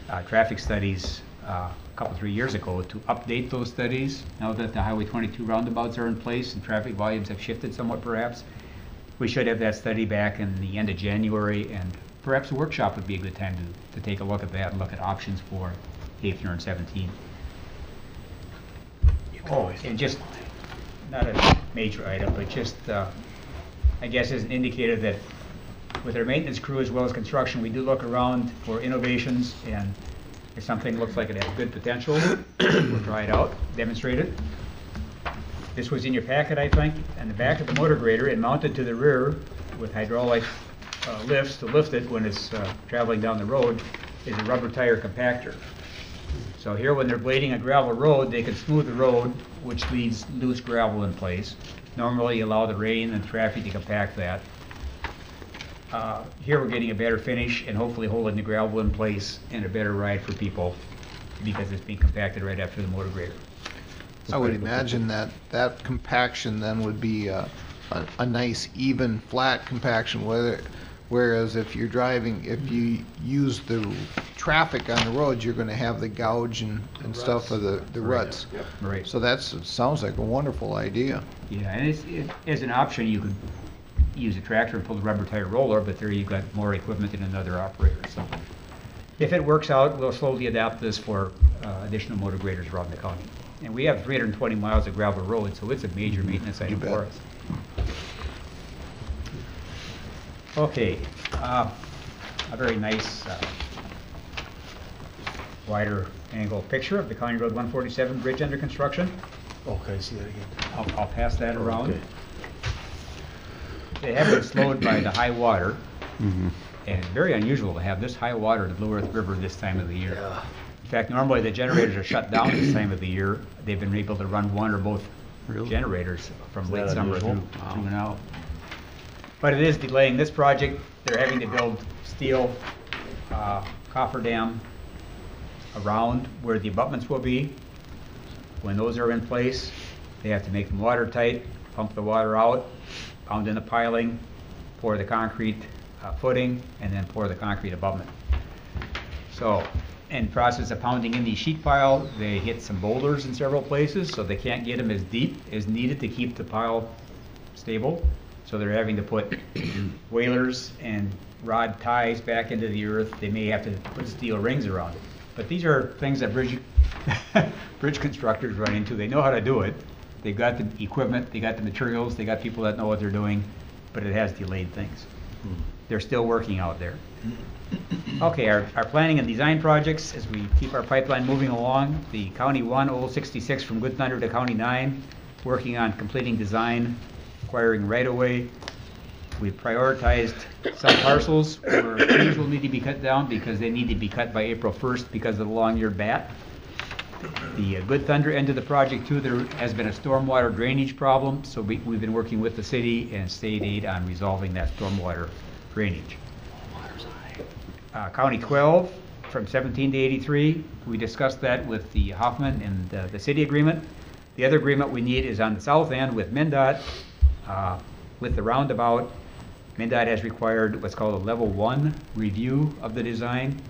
S10: uh, traffic studies uh, couple, three years ago, to update those studies now that the Highway 22 roundabouts are in place and traffic volumes have shifted somewhat perhaps. We should have that study back in the end of January, and perhaps a workshop would be a good time to, to take a look at that and look at options for Hafner and 17. Oh, and just, not a major item, but just, uh, I guess as an indicator that with our maintenance crew as well as construction, we do look around for innovations, and if something looks like it has good potential, we'll try it out, demonstrate it. This was in your packet, I think, and the back of the motor grader and mounted to the rear with hydraulic uh, lifts to lift it when it's uh, traveling down the road is a rubber tire compactor. So here, when they're blading a gravel road, they can smooth the road, which leaves loose gravel in place. Normally, you allow the rain and traffic to compact that. Uh, Here, we're getting a better finish and hopefully holding the gravel in place and a better ride for people because it's being compacted right after the motor grader.
S1: I would imagine that, that compaction then would be a, a, a nice even, flat compaction, whether, whereas if you're driving, if you use the traffic on the road, you're gonna have the gouge and, and stuff of the, the ruts.
S10: Right.
S1: So that sounds like a wonderful idea.
S10: Yeah, and it's, it, as an option, you could use a tractor and pull the rubber tire roller, but there you've got more equipment than another operator, so. If it works out, we'll slowly adapt this for, uh, additional motor graders around the county. And we have three hundred and twenty miles of gravel road, so it's a major maintenance item for us. Okay, uh, a very nice, uh, wider angle picture of the County Road one forty-seven bridge under construction.
S2: Okay, see that again.
S10: I'll, I'll pass that around.
S2: Okay.
S10: They have been slowed by the high water,
S5: Mhm.
S10: and very unusual to have this high water in the Blue Earth River this time of the year. In fact, normally the generators are shut down this time of the year. They've been able to run one or both
S5: Really?
S10: generators from
S2: Is
S10: late
S2: that
S10: summer
S2: unusual?
S10: through, through now. But it is delaying this project. They're having to build steel, uh, cofferdam around where the abutments will be. When those are in place, they have to make them watertight, pump the water out, pound in the piling, pour the concrete uh, footing, and then pour the concrete abutment. So, in process of pounding in the sheet pile, they hit some boulders in several places, so they can't get them as deep as needed to keep the pile stable. So they're having to put whalers and rod ties back into the earth. They may have to put steel rings around it. But these are things that bridge, bridge constructors run into. They know how to do it. They've got the equipment, they got the materials, they got people that know what they're doing, but it has delayed things. They're still working out there. Okay, our, our planning and design projects, as we keep our pipeline moving along, the County One, Old 66 from Good Thunder to County Nine, working on completing design, acquiring right-of-way. We prioritized some parcels where trees will need to be cut down because they need to be cut by April 1st because of the long-eared bat. The uh, Good Thunder end of the project too, there has been a stormwater drainage problem, so we, we've been working with the city and state aid on resolving that stormwater drainage. Uh, County 12, from 17 to 83, we discussed that with the Hoffman and uh, the city agreement. The other agreement we need is on the south end with MnDOT, uh, with the roundabout. MnDOT has required what's called a level one review of the design.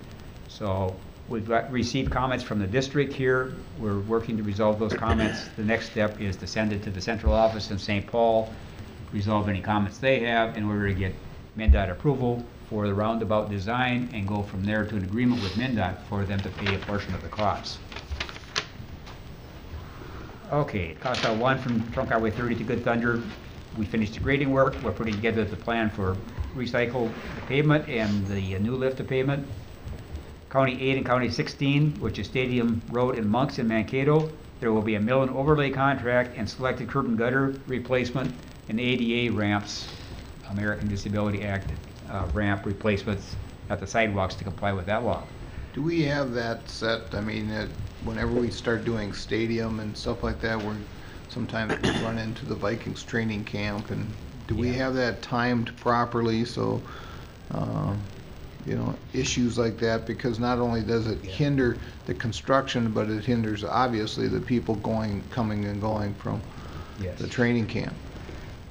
S10: So we've got, received comments from the district here. We're working to resolve those comments. The next step is to send it to the central office in St. Paul, resolve any comments they have in order to get MnDOT approval for the roundabout design and go from there to an agreement with MnDOT for them to pay a portion of the costs. Okay, Costa one from Trunk Highway 30 to Good Thunder. We finished the grading work. We're putting together the plan for recycle pavement and the new lift of pavement. County 8 and County 16, which is Stadium Road in Monks in Mankato. There will be a mill and overlay contract and selected curb and gutter replacement and ADA ramps, American Disability Act uh, ramp replacements at the sidewalks to comply with that law.
S1: Do we have that set, I mean, uh, whenever we start doing stadium and stuff like that, we're, sometimes we run into the Vikings training camp, and do we have that timed properly, so, um, you know, issues like that, because not only does it hinder the construction, but it hinders, obviously, the people going, coming and going from
S10: Yes.
S1: the training camp.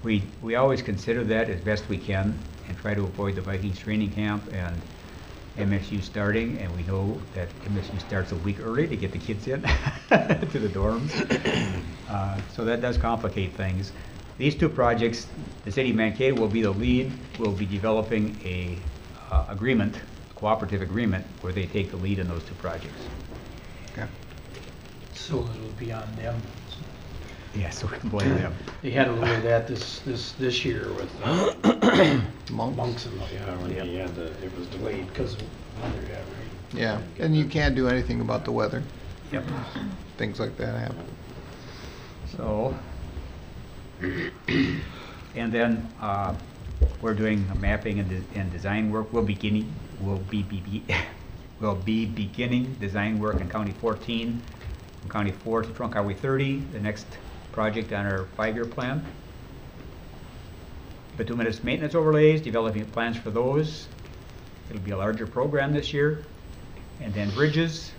S10: We, we always consider that as best we can and try to avoid the Vikings training camp and MSU starting, and we know that MSU starts a week early to get the kids in to the dorms. Uh, So that does complicate things. These two projects, the city of Mankato will be the lead, will be developing a uh, agreement, a cooperative agreement, where they take the lead in those two projects.
S1: Okay.
S4: So it'll be on them.
S10: Yeah, so we can blame them.
S4: They had a little of that this, this, this year with uh,
S1: Monks?
S4: monks and, yeah, when they had the, it was delayed because of weather, yeah, right?
S1: Yeah, and you can't do anything about the weather,
S10: Yep.
S1: things like that happen.
S10: So, and then, uh, we're doing mapping and, de- and design work. We'll beginning, we'll be, be, be, we'll be beginning design work in County fourteen, from County four to Trunk Highway thirty, the next project on our five-year plan. Bituminous maintenance overlays, developing plans for those. It'll be a larger program this year. And then bridges,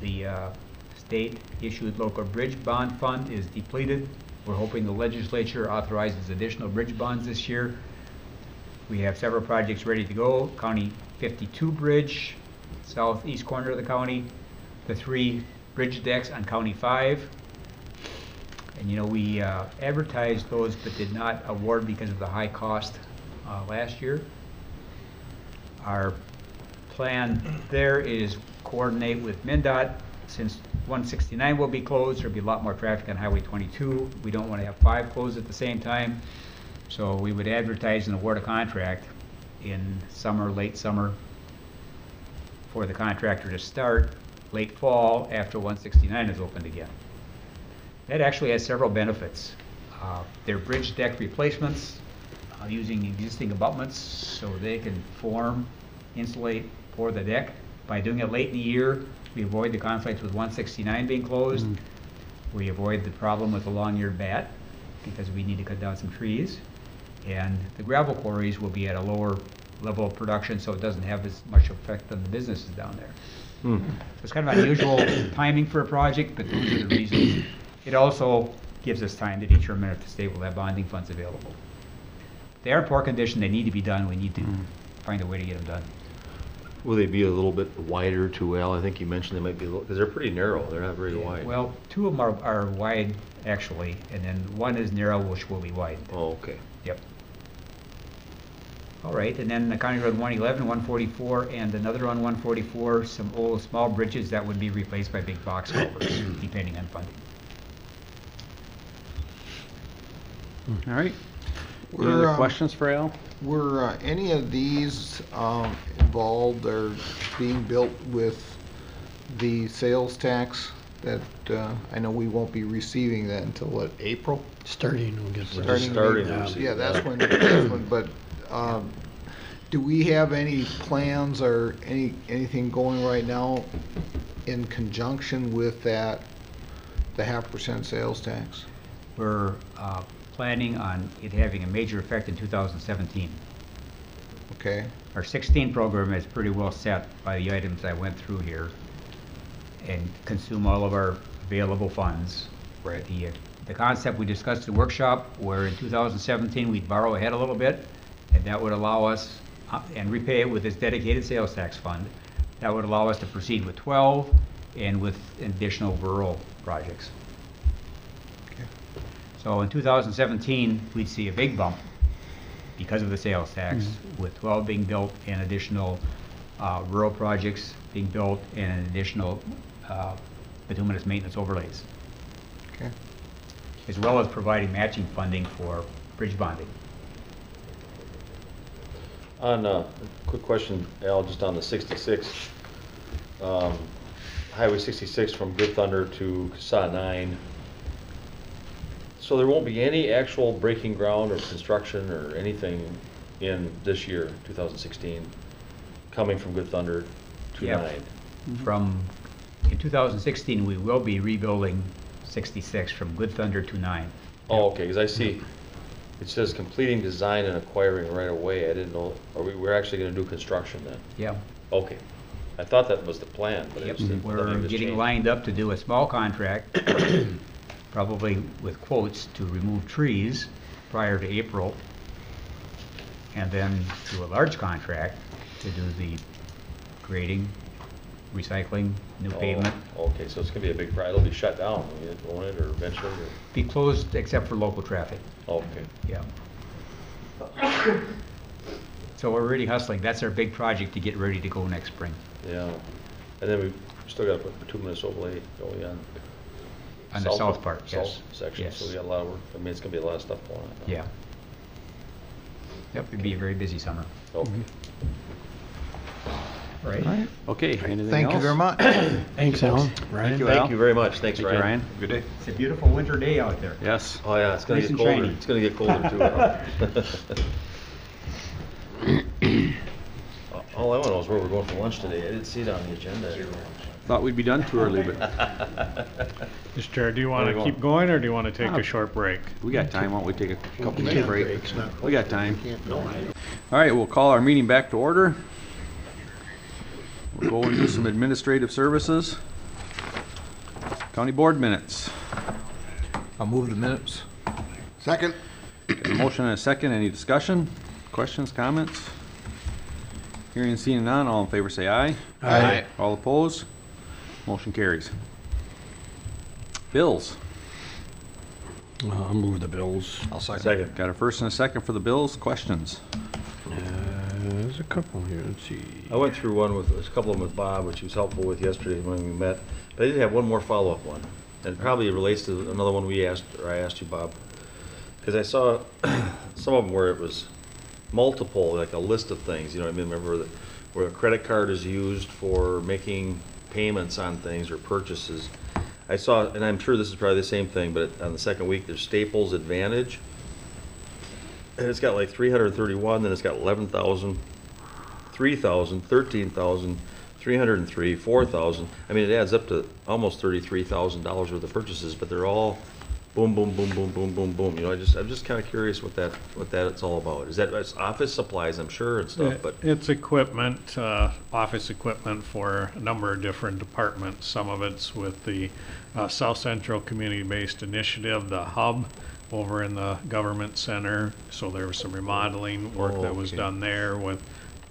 S10: the uh, state-issued local bridge bond fund is depleted. We're hoping the legislature authorizes additional bridge bonds this year. We have several projects ready to go. County 52 Bridge, southeast corner of the county, the three bridge decks on County 5. And you know, we uh, advertised those but did not award because of the high cost uh, last year. Our plan there is coordinate with MnDOT, since 169 will be closed, there'll be a lot more traffic on Highway 22. We don't want to have five closed at the same time, so we would advertise and award a contract in summer, late summer, for the contractor to start, late fall, after 169 is opened again. That actually has several benefits. Uh, They're bridge deck replacements, uh, using existing abutments so they can form, insulate, pour the deck. By doing it late in the year, we avoid the conflict with 169 being closed. We avoid the problem with the long-eared bat because we need to cut down some trees. And the gravel quarries will be at a lower level of production, so it doesn't have as much effect on the businesses down there.
S2: Hmm.
S10: So it's kind of unusual timing for a project, but those are the reasons. It also gives us time to determine if the state will have bonding funds available. They are in poor condition, they need to be done, we need to find a way to get them done.
S2: Will they be a little bit wider too, Al? I think you mentioned they might be, a little because they're pretty narrow, they're not very wide.
S10: Well, two of them are, are wide, actually, and then one is narrow, which will be wide.
S2: Oh, okay.
S10: Yep. All right, and then the County Road 111, 144, and another on 144, some old, small bridges that would be replaced by big box culverts, depending on funding.
S5: All right. Any other
S1: um,
S5: questions for Al?
S1: Were uh, any of these um, involved or being built with the sales tax that, uh, I know we won't be receiving that until, what, April?
S4: Starting, we'll get.
S2: We're
S4: started.
S2: just
S1: Starting
S2: starting to
S1: to-
S2: receive
S1: Yeah, that's when, that's when, but um, do we have any plans or any, anything going right now in conjunction with that, the half percent sales tax?
S10: We're uh, planning on it having a major effect in 2017.
S1: Okay,
S10: Our 16 program is pretty well set by the items I went through here and consume all of our available funds.
S1: Right.
S10: The, uh, the concept we discussed at the workshop, where in 2017, we'd borrow ahead a little bit, and that would allow us, uh, and repay it with this dedicated sales tax fund. That would allow us to proceed with 12 and with additional rural projects.
S1: Okay.
S10: So in 2017, we'd see a big bump because of the sales tax, with 12 being built and additional uh, rural projects being built and an additional uh, bituminous maintenance overlays,
S1: okay.
S10: as well as providing matching funding for bridge bonding.
S2: On, uh, quick question, Al, just on the 66, um, Highway 66 from Good Thunder to CSA 9. So there won't be any actual breaking ground or construction or anything in this year, 2016, coming from Good Thunder to
S10: Yeah.
S2: 9?
S10: From, in 2016, we will be rebuilding 66 from Good Thunder to 9.
S2: Oh, okay, because I see, it says completing design and acquiring right-of-way. I didn't know, are we, we're actually gonna do construction then?
S10: Yeah.
S2: Okay. I thought that was the plan, but I
S10: Yep,
S2: just didn't.
S10: we're getting
S2: changed.
S10: lined up to do a small contract, probably with quotes to remove trees prior to April. And then do a large contract to do the grading, recycling, new
S2: Oh,
S10: pavement.
S2: Okay, so it's gonna be a big, pro- it'll be shut down, won't it, or eventually, or,
S10: Be closed except for local traffic,
S2: okay.
S10: yeah. So we're really hustling. That's our big project to get ready to go next spring.
S2: Yeah, and then we still gotta put bituminous overlay going on.
S10: On the south part, yes.
S2: South section,
S10: Yes.
S2: so we got a lot of work, I mean, it's gonna be a lot of stuff going on.
S10: Yeah. Yep, it'd be a very busy summer.
S2: Okay. Mm-hmm.
S10: Right.
S5: Okay, anything else?
S1: Thank you very much.
S4: Thanks, Alan.
S5: Thank you,
S2: Thank
S5: Al.
S2: you very much, thanks,
S5: Thank you,
S2: Ryan.
S5: Ryan. Good day.
S10: It's a beautiful winter day out there.
S5: Yes.
S2: Oh, yeah, it's gonna
S10: Nice
S2: get
S10: and
S2: colder,
S10: shiny.
S2: it's gonna get colder too. huh? All I wanna know is where we're going for lunch today, I didn't see it on the agenda.
S5: Thought we'd be done too early, but
S3: Mr. Chair, do you want
S2: Where
S3: to
S2: we
S3: keep going, or do you want to take uh, a short break?
S5: we got time. Why don't we take a couple
S6: Can't
S5: minute break?
S6: breaks, not-
S5: We got time.
S6: Can't- no.
S5: All right, we'll call our meeting back to order. We'll go and do some administrative services. County board minutes.
S1: I'll move the minutes.
S6: Second?
S5: Got a motion and a second. Any discussion? Questions, comments? Hearing and seeing none, all in favor say aye.
S6: Aye.
S5: All opposed? Motion carries. Bills.
S4: I'll move the bills.
S1: I'll second.
S2: Second.
S5: Got a first and a second for the bills. Questions?
S4: Uh, There's a couple here, let's see.
S2: I went through one with, a couple of them with Bob, which he was helpful with yesterday when we met, but I did have one more follow-up one. And it probably relates to another one we asked, or I asked you, Bob. Because I saw some of them where it was multiple, like a list of things, you know, what I mean, remember where a credit card is used for making payments on things or purchases. I saw, and I'm sure this is probably the same thing, but on the second week, there's Staples Advantage. And it's got like three hundred and thirty-one, then it's got eleven thousand, three thousand, thirteen thousand, three hundred and three, four thousand. I mean, it adds up to almost thirty-three thousand dollars worth of purchases, but they're all boom, boom, boom, boom, boom, boom, boom. You know, I just, I'm just kinda curious what that, what that it's all about. Is that, it's office supplies, I'm sure, and stuff, but,
S3: It's equipment, uh, office equipment for a number of different departments. Some of it's with the uh, South Central Community-Based Initiative, the hub over in the government center. So there was some remodeling work
S2: Oh,
S3: that was
S2: okay.
S3: done there with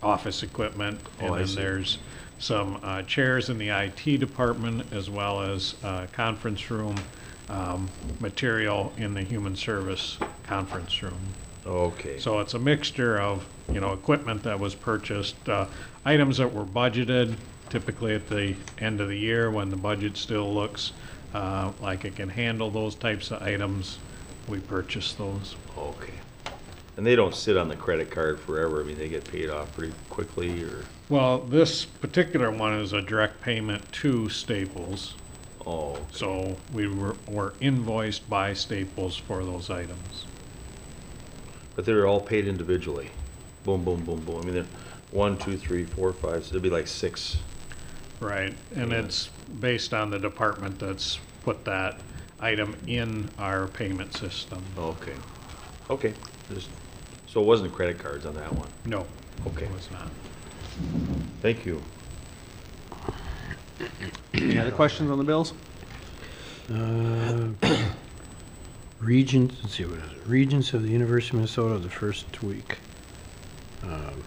S3: office equipment.
S2: Oh,
S3: And
S2: I
S3: then
S2: see.
S3: there's some uh, chairs in the IT department as well as uh, conference room um, material in the human service conference room.
S2: okay.
S3: So it's a mixture of, you know, equipment that was purchased, uh, items that were budgeted, typically at the end of the year when the budget still looks, uh, like it can handle those types of items, we purchase those.
S2: Okay. And they don't sit on the credit card forever. I mean, they get paid off pretty quickly, or,
S3: Well, this particular one is a direct payment to Staples,
S2: oh,
S3: so we were, were invoiced by Staples for those items.
S2: but they're all paid individually. Boom, boom, boom, boom. I mean, they're one, two, three, four, five, so it'd be like six.
S3: Right, and it's based on the department that's put that item in our payment system.
S2: Okay. Okay, just, so it wasn't credit cards on that one.
S3: No,
S2: Okay,
S3: it was not.
S2: thank you.
S5: Any other questions on the bills?
S4: Uh, Regents, let's see, what is it? Regents of the University of Minnesota, the first week. Um,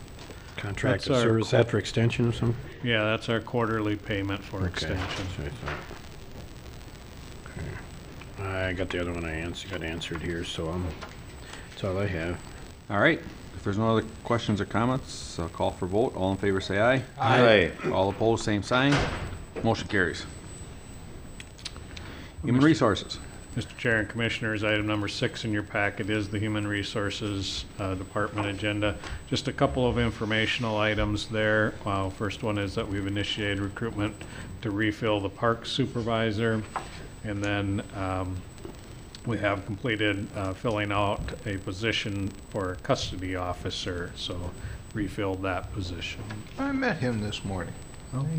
S4: Contract of
S3: That's our
S4: service, that for extension or something?
S3: Yeah, that's our quarterly payment for
S4: Okay,
S3: extension.
S4: that's what I thought. Okay. I got the other one I answered, got answered here, so um, that's all I have.
S5: All right, if there's no other questions or comments, I'll call for vote. All in favor say aye.
S2: Aye.
S5: All opposed, same sign. Motion carries. Human Resources.
S3: Mr. Chair and Commissioners, item number six in your packet is the Human Resources uh, Department agenda. Just a couple of informational items there. Uh, First one is that we've initiated recruitment to refill the park supervisor. And then um, we have completed uh, filling out a position for a custody officer, so refilled that position.
S1: I met him this morning.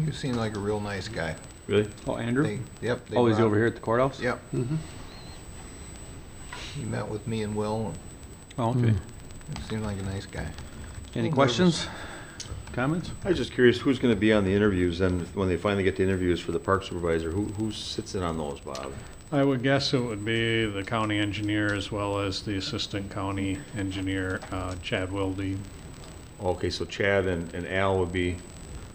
S1: You seemed like a real nice guy.
S2: Really?
S5: Oh, Andrew?
S1: They- Yep. they
S5: Oh, he's
S1: brought-
S5: over here at the courthouse?
S1: Yep. He met with me and Will,
S5: Oh, okay.
S1: and seemed like a nice guy.
S5: Any
S1: Little
S5: questions? Comments?
S2: I was just curious, who's gonna be on the interviews, and when they finally get the interviews for the park supervisor, who, who sits in on those, Bob?
S3: I would guess it would be the county engineer as well as the assistant county engineer, uh, Chad Wilde.
S2: Okay, so Chad and, and Al would be,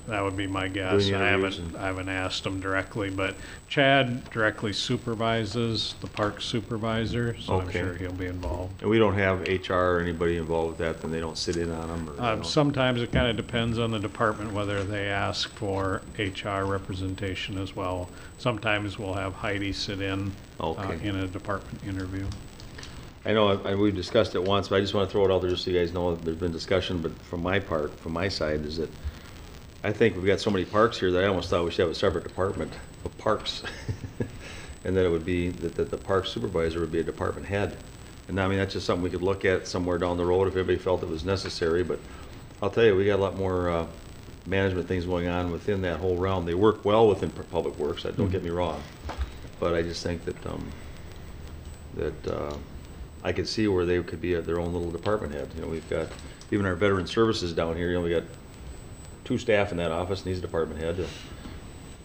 S3: That would be my guess.
S2: Doing
S3: I
S2: interviews
S3: haven't,
S2: and-
S3: I haven't asked him directly, but Chad directly supervises the park supervisor, so I'm
S2: Okay.
S3: sure he'll be involved.
S2: and we don't have HR or anybody involved with that, then they don't sit in on them, or?
S3: Uh, sometimes it kind of depends on the department whether they ask for HR representation as well. Sometimes we'll have Heidi sit in, uh,
S2: Okay.
S3: in a department interview.
S2: I know, I- we've discussed it once, but I just want to throw it out there just so you guys know, there's been discussion, but from my part, from my side, is that I think we've got so many parks here that I almost thought we should have a separate department of parks. And that it would be, that, that the park supervisor would be a department head. And I mean, that's just something we could look at somewhere down the road if everybody felt it was necessary, but I'll tell you, we got a lot more, uh, management things going on within that whole realm. They work well within Public Works, don't get me wrong. But I just think that, um, that, uh, I could see where they could be at their own little department head. You know, we've got, even our veteran services down here, you know, we got two staff in that office, and he's a department head. Uh,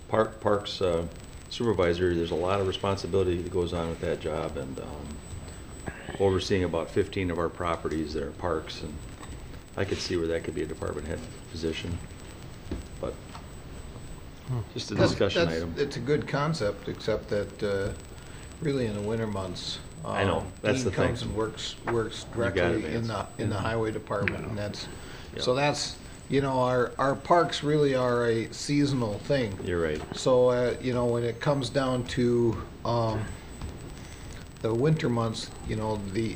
S2: Park, Parks uh, supervisor, there's a lot of responsibility that goes on with that job, and um, overseeing about fifteen of our properties that are parks, and I could see where that could be a department head position, but just a
S1: That's-
S2: discussion
S1: that's-
S2: item.
S1: It's a good concept, except that, uh, really in the winter months.
S2: I know,
S1: um,
S2: that's the
S1: Dean comes
S2: thing.
S1: and works, works
S2: it,
S1: directly in
S2: Vance.
S1: the, in the highway department, and that's, so that's, you know, our, our parks really are a seasonal thing.
S2: You're right.
S1: So, uh, you know, when it comes down to, um, the winter months, you know, the,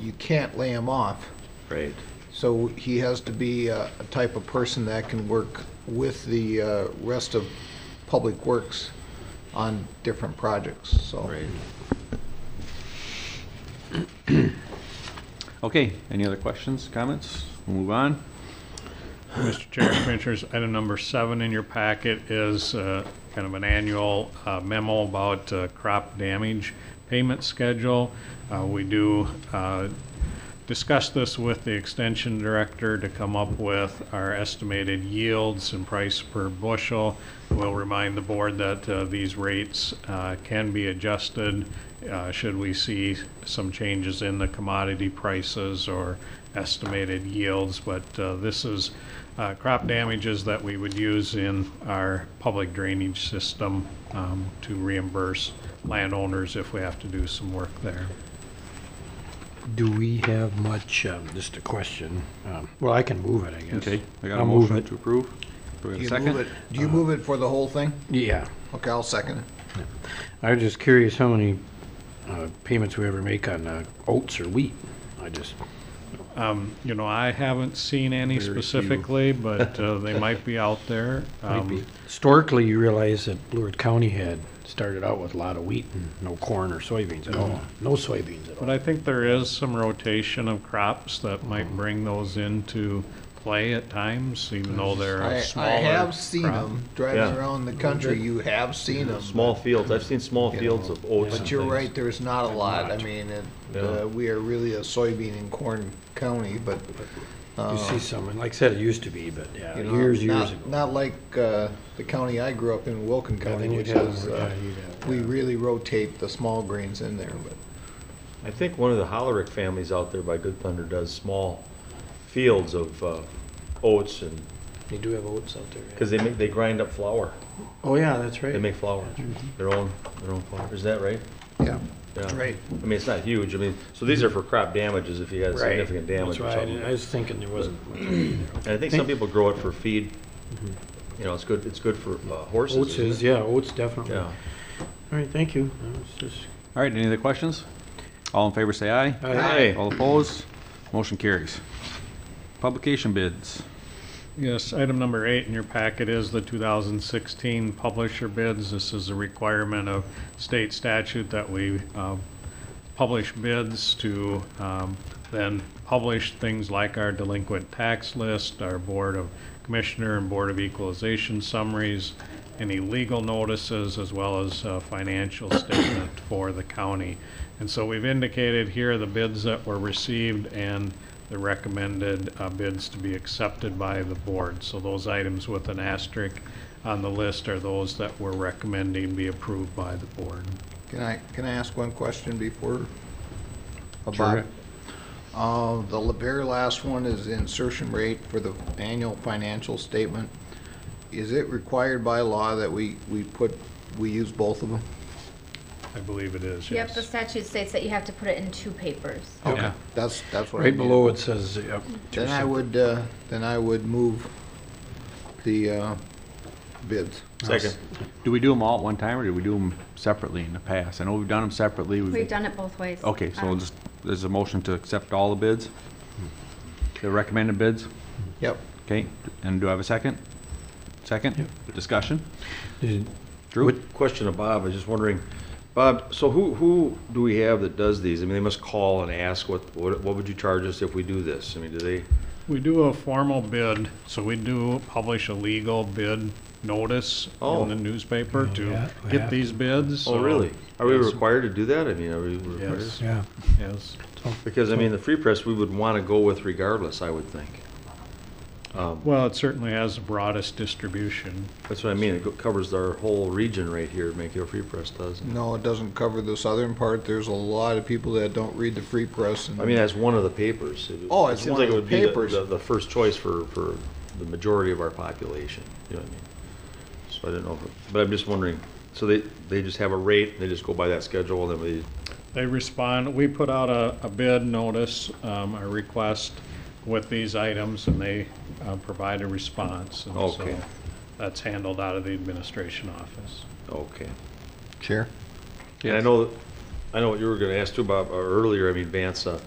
S1: you can't lay him off.
S2: Right.
S1: So he has to be a, a type of person that can work with the, uh, rest of Public Works on different projects, so.
S2: Right.
S5: Okay, any other questions, comments? We'll move on.
S3: Mr. Chair, Commissioners, item number seven in your packet is uh, kind of an annual uh, memo about uh, crop damage payment schedule. Uh, We do uh, discuss this with the Extension Director to come up with our estimated yields and price per bushel. We'll remind the board that uh, these rates can be adjusted should we see some changes in the commodity prices or estimated yields, but this is uh, crop damages that we would use in our public drainage system um, to reimburse landowners if we have to do some work there.
S4: Do we have much, um, just a question, um, well, I can move it, I guess.
S5: Okay, I got a
S4: I'll move
S5: motion
S4: it.
S5: to approve. Do we
S1: Do
S5: have a
S1: you move
S5: second?
S1: it, do you move it for the whole thing?
S4: Yeah,
S1: Okay, I'll second it.
S4: I was just curious how many, uh, payments we ever make on, uh, oats or wheat. I just,
S3: Um, You know, I haven't seen any
S2: Very few.
S3: specifically, but uh, they might be out there.
S4: might be-
S3: Um,
S4: historically, you realize that Blue Earth County had started out with a lot of wheat and no corn or soybeans at all. No soybeans at all. But.
S3: I think there is some rotation of crops that might bring those into play at times, even though they're
S1: I,
S3: a
S1: I
S3: smaller
S1: have seen
S3: crop.
S1: them driving
S2: Yeah.
S1: around the country, you have seen them.
S2: Small fields, I've seen small
S1: You
S2: fields
S1: know,
S2: of oats and
S1: But you're
S2: things.
S1: right, there's not a
S4: Not
S1: lot. I mean, it,
S2: Yeah.
S1: uh, we are really a soybean and corn county, but,
S4: You
S1: uh,
S4: see some, and like I said, it used to be, but yeah,
S1: you know,
S4: years, years
S1: not,
S4: ago.
S1: not like, uh, the county I grew up in, Wilkin
S4: Yeah,
S1: County,
S4: then
S1: which
S4: you'd have
S1: is,
S4: more-
S1: uh,
S4: yeah, you'd have-
S1: we really rotate the small grains in there, but.
S2: I think one of the Hollerick families out there by Good Thunder does small fields of uh, oats and,
S4: You do have oats out there. yeah.
S2: because they make, they grind up flour.
S4: Oh, yeah, that's right.
S2: They
S4: right.
S2: make flour, their own, their own flour. Is that right?
S1: Yeah.
S2: Yeah.
S1: right.
S2: I mean, it's not huge. I mean, so these are for crop damages if you had
S4: Right.
S2: significant damage
S4: That's
S2: or
S4: why I
S2: something.
S4: I was thinking there wasn't much.
S2: And I think some people grow it for feed. You know, it's good, it's good for uh, horses.
S4: Oats
S2: isn't
S4: is,
S2: it?
S4: yeah, oats definitely.
S2: Yeah.
S4: All right, thank you. That was just-
S5: All right, any other questions? All in favor, say aye.
S2: Aye.
S5: All opposed? Motion carries. Publication bids.
S3: Yes, item number eight in your packet is the 2016 publisher bids. This is a requirement of state statute that we uh, publish bids to um, then publish things like our delinquent tax list, our Board of Commissioner and Board of Equalization summaries, any legal notices, as well as a financial statement for the county. And so we've indicated here the bids that were received and the recommended uh, bids to be accepted by the board. So those items with an asterisk on the list are those that we're recommending be approved by the board.
S1: Can I, can I ask one question before?
S5: Sure.
S1: About, uh, the very last one is insertion rate for the annual financial statement. Is it required by law that we, we put, we use both of them?
S3: I believe it is,
S7: Yep, the statute states that you have to put it in two papers.
S1: Okay, that's, that's what I
S4: Right
S1: needed.
S4: below it says, yep.
S1: Then I would, uh, then I would move the, uh, bids.
S2: Second.
S5: Do we do them all at one time, or do we do them separately in the past? I know we've done them separately.
S7: We've done it both ways.
S5: Okay, so we'll
S7: Um,
S5: just, there's a motion to accept all the bids? The recommended bids?
S1: Yep.
S5: Okay, and do I have a second? Second? Discussion? Drew?
S2: Quick Question of Bob, I was just wondering, Bob, so who, who do we have that does these? I mean, they must call and ask, what, what what would you charge us if we do this? I mean, do they,
S3: We do a formal bid, so we do publish a legal bid notice
S2: Oh.
S3: in the newspaper oh,
S4: Yeah,
S3: to
S4: we
S3: get
S4: have
S3: these bids.
S2: oh,
S3: so-
S2: really? Are we
S3: Yes.
S2: required to do that? I mean, are we required?
S3: Yes,
S4: Yeah.
S3: yes.
S2: Because, I mean, the free press, we would want to go with regardless, I would think. Um,
S3: Well, it certainly has the broadest distribution.
S2: That's what I mean, it go- covers our whole region right here, Mankato Free Press does.
S1: No, it doesn't cover the southern part. There's a lot of people that don't read the free press. and-
S2: I mean, that's one of the papers. It-
S1: Oh,
S2: it seems
S1: one
S2: like
S1: of
S2: it
S1: the
S2: would be the-
S1: papers.
S2: The, the first choice for, for the majority of our population, you know what I mean? So I didn't know, if but I'm just wondering, so they, they just have a rate, they just go by that schedule, and then we,
S3: They respond, we put out a, a bid notice, um, a request with these items, and they, uh, provide a response. And so
S2: Okay.
S3: That's handled out of the administration office.
S2: okay.
S1: Chair?
S2: And I know, I know what you were gonna ask too, Bob, or earlier, I mean, Vance, uh,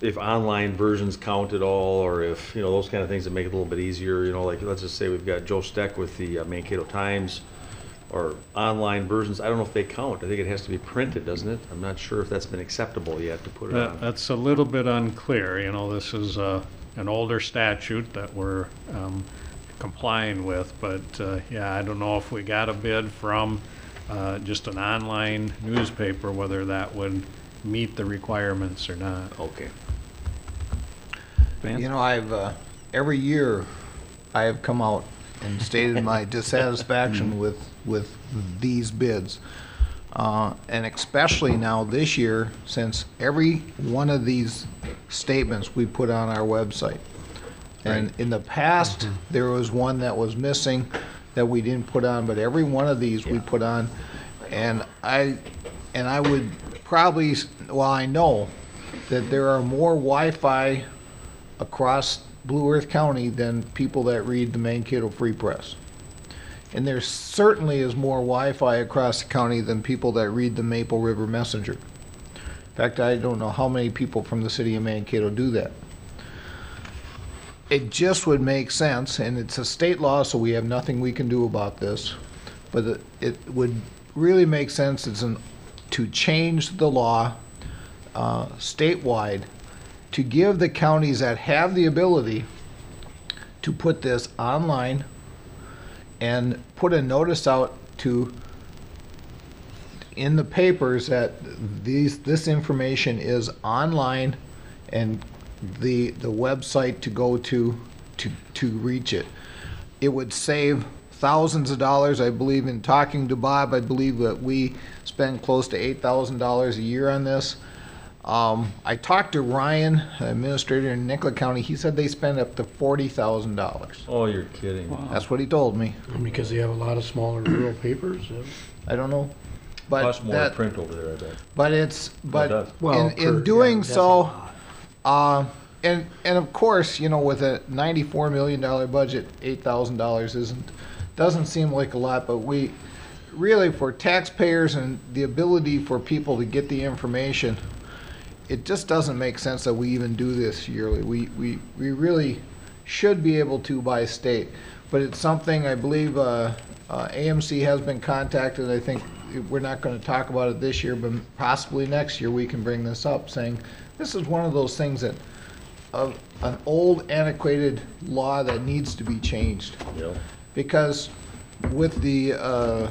S2: if online versions count at all, or if, you know, those kind of things that make it a little bit easier, you know, like, let's just say we've got Joe Steck with the uh, Mankato Times, or online versions, I don't know if they count, I think it has to be printed, doesn't it? I'm not sure if that's been acceptable yet to put it
S3: That,
S2: on.
S3: that's a little bit unclear, you know, this is, uh, an older statute that we're, um, complying with, but, uh, yeah, I don't know if we got a bid from, uh, just an online newspaper, whether that would meet the requirements or not.
S2: Okay.
S5: Vance?
S1: You know, I've, uh, every year, I have come out and stated my dissatisfaction with, with these bids. Uh, and especially now this year, since every one of these statements we put on our website. And in the past, there was one that was missing that we didn't put on, but every one of these we put on. And I, and I would probably, well, I know that there are more Wi-Fi across Blue Earth County than people that read the Mankato Free Press. And there certainly is more Wi-Fi across the county than people that read the Maple River Messenger. In fact, I don't know how many people from the city of Mankato do that. It just would make sense, and it's a state law, so we have nothing we can do about this. But it- would really make sense an, to change the law uh, statewide to give the counties that have the ability to put this online and put a notice out to in the papers that these this information is online and the the website to go to to to reach it. It would save thousands of dollars. I believe in talking to Bob, I believe that we spend close to eight thousand dollars a year on this. Um, I talked to Ryan, administrator in Nicollet County. He said they spend up to forty thousand dollars.
S2: Oh, you're kidding.
S1: That's what he told me.
S4: Because they have a lot of smaller rural papers.
S1: I don't know, but
S2: Costs more to
S1: that,
S2: print over there, I bet.
S1: but it's but
S2: does.
S4: Well,
S1: in,
S4: per-
S1: in doing
S4: yeah, that's a
S1: so,
S4: lot.
S1: uh, and and of course, you know, with a ninety-four million dollar budget, eight thousand dollars isn't doesn't seem like a lot, but we really for taxpayers and the ability for people to get the information, it just doesn't make sense that we even do this yearly. We we we really should be able to by state, but it's something I believe uh, uh, AMC has been contacted. I think we're not going to talk about it this year, but possibly next year we can bring this up, saying this is one of those things that, of an old antiquated law that needs to be changed.
S2: Know?
S1: Because with the uh,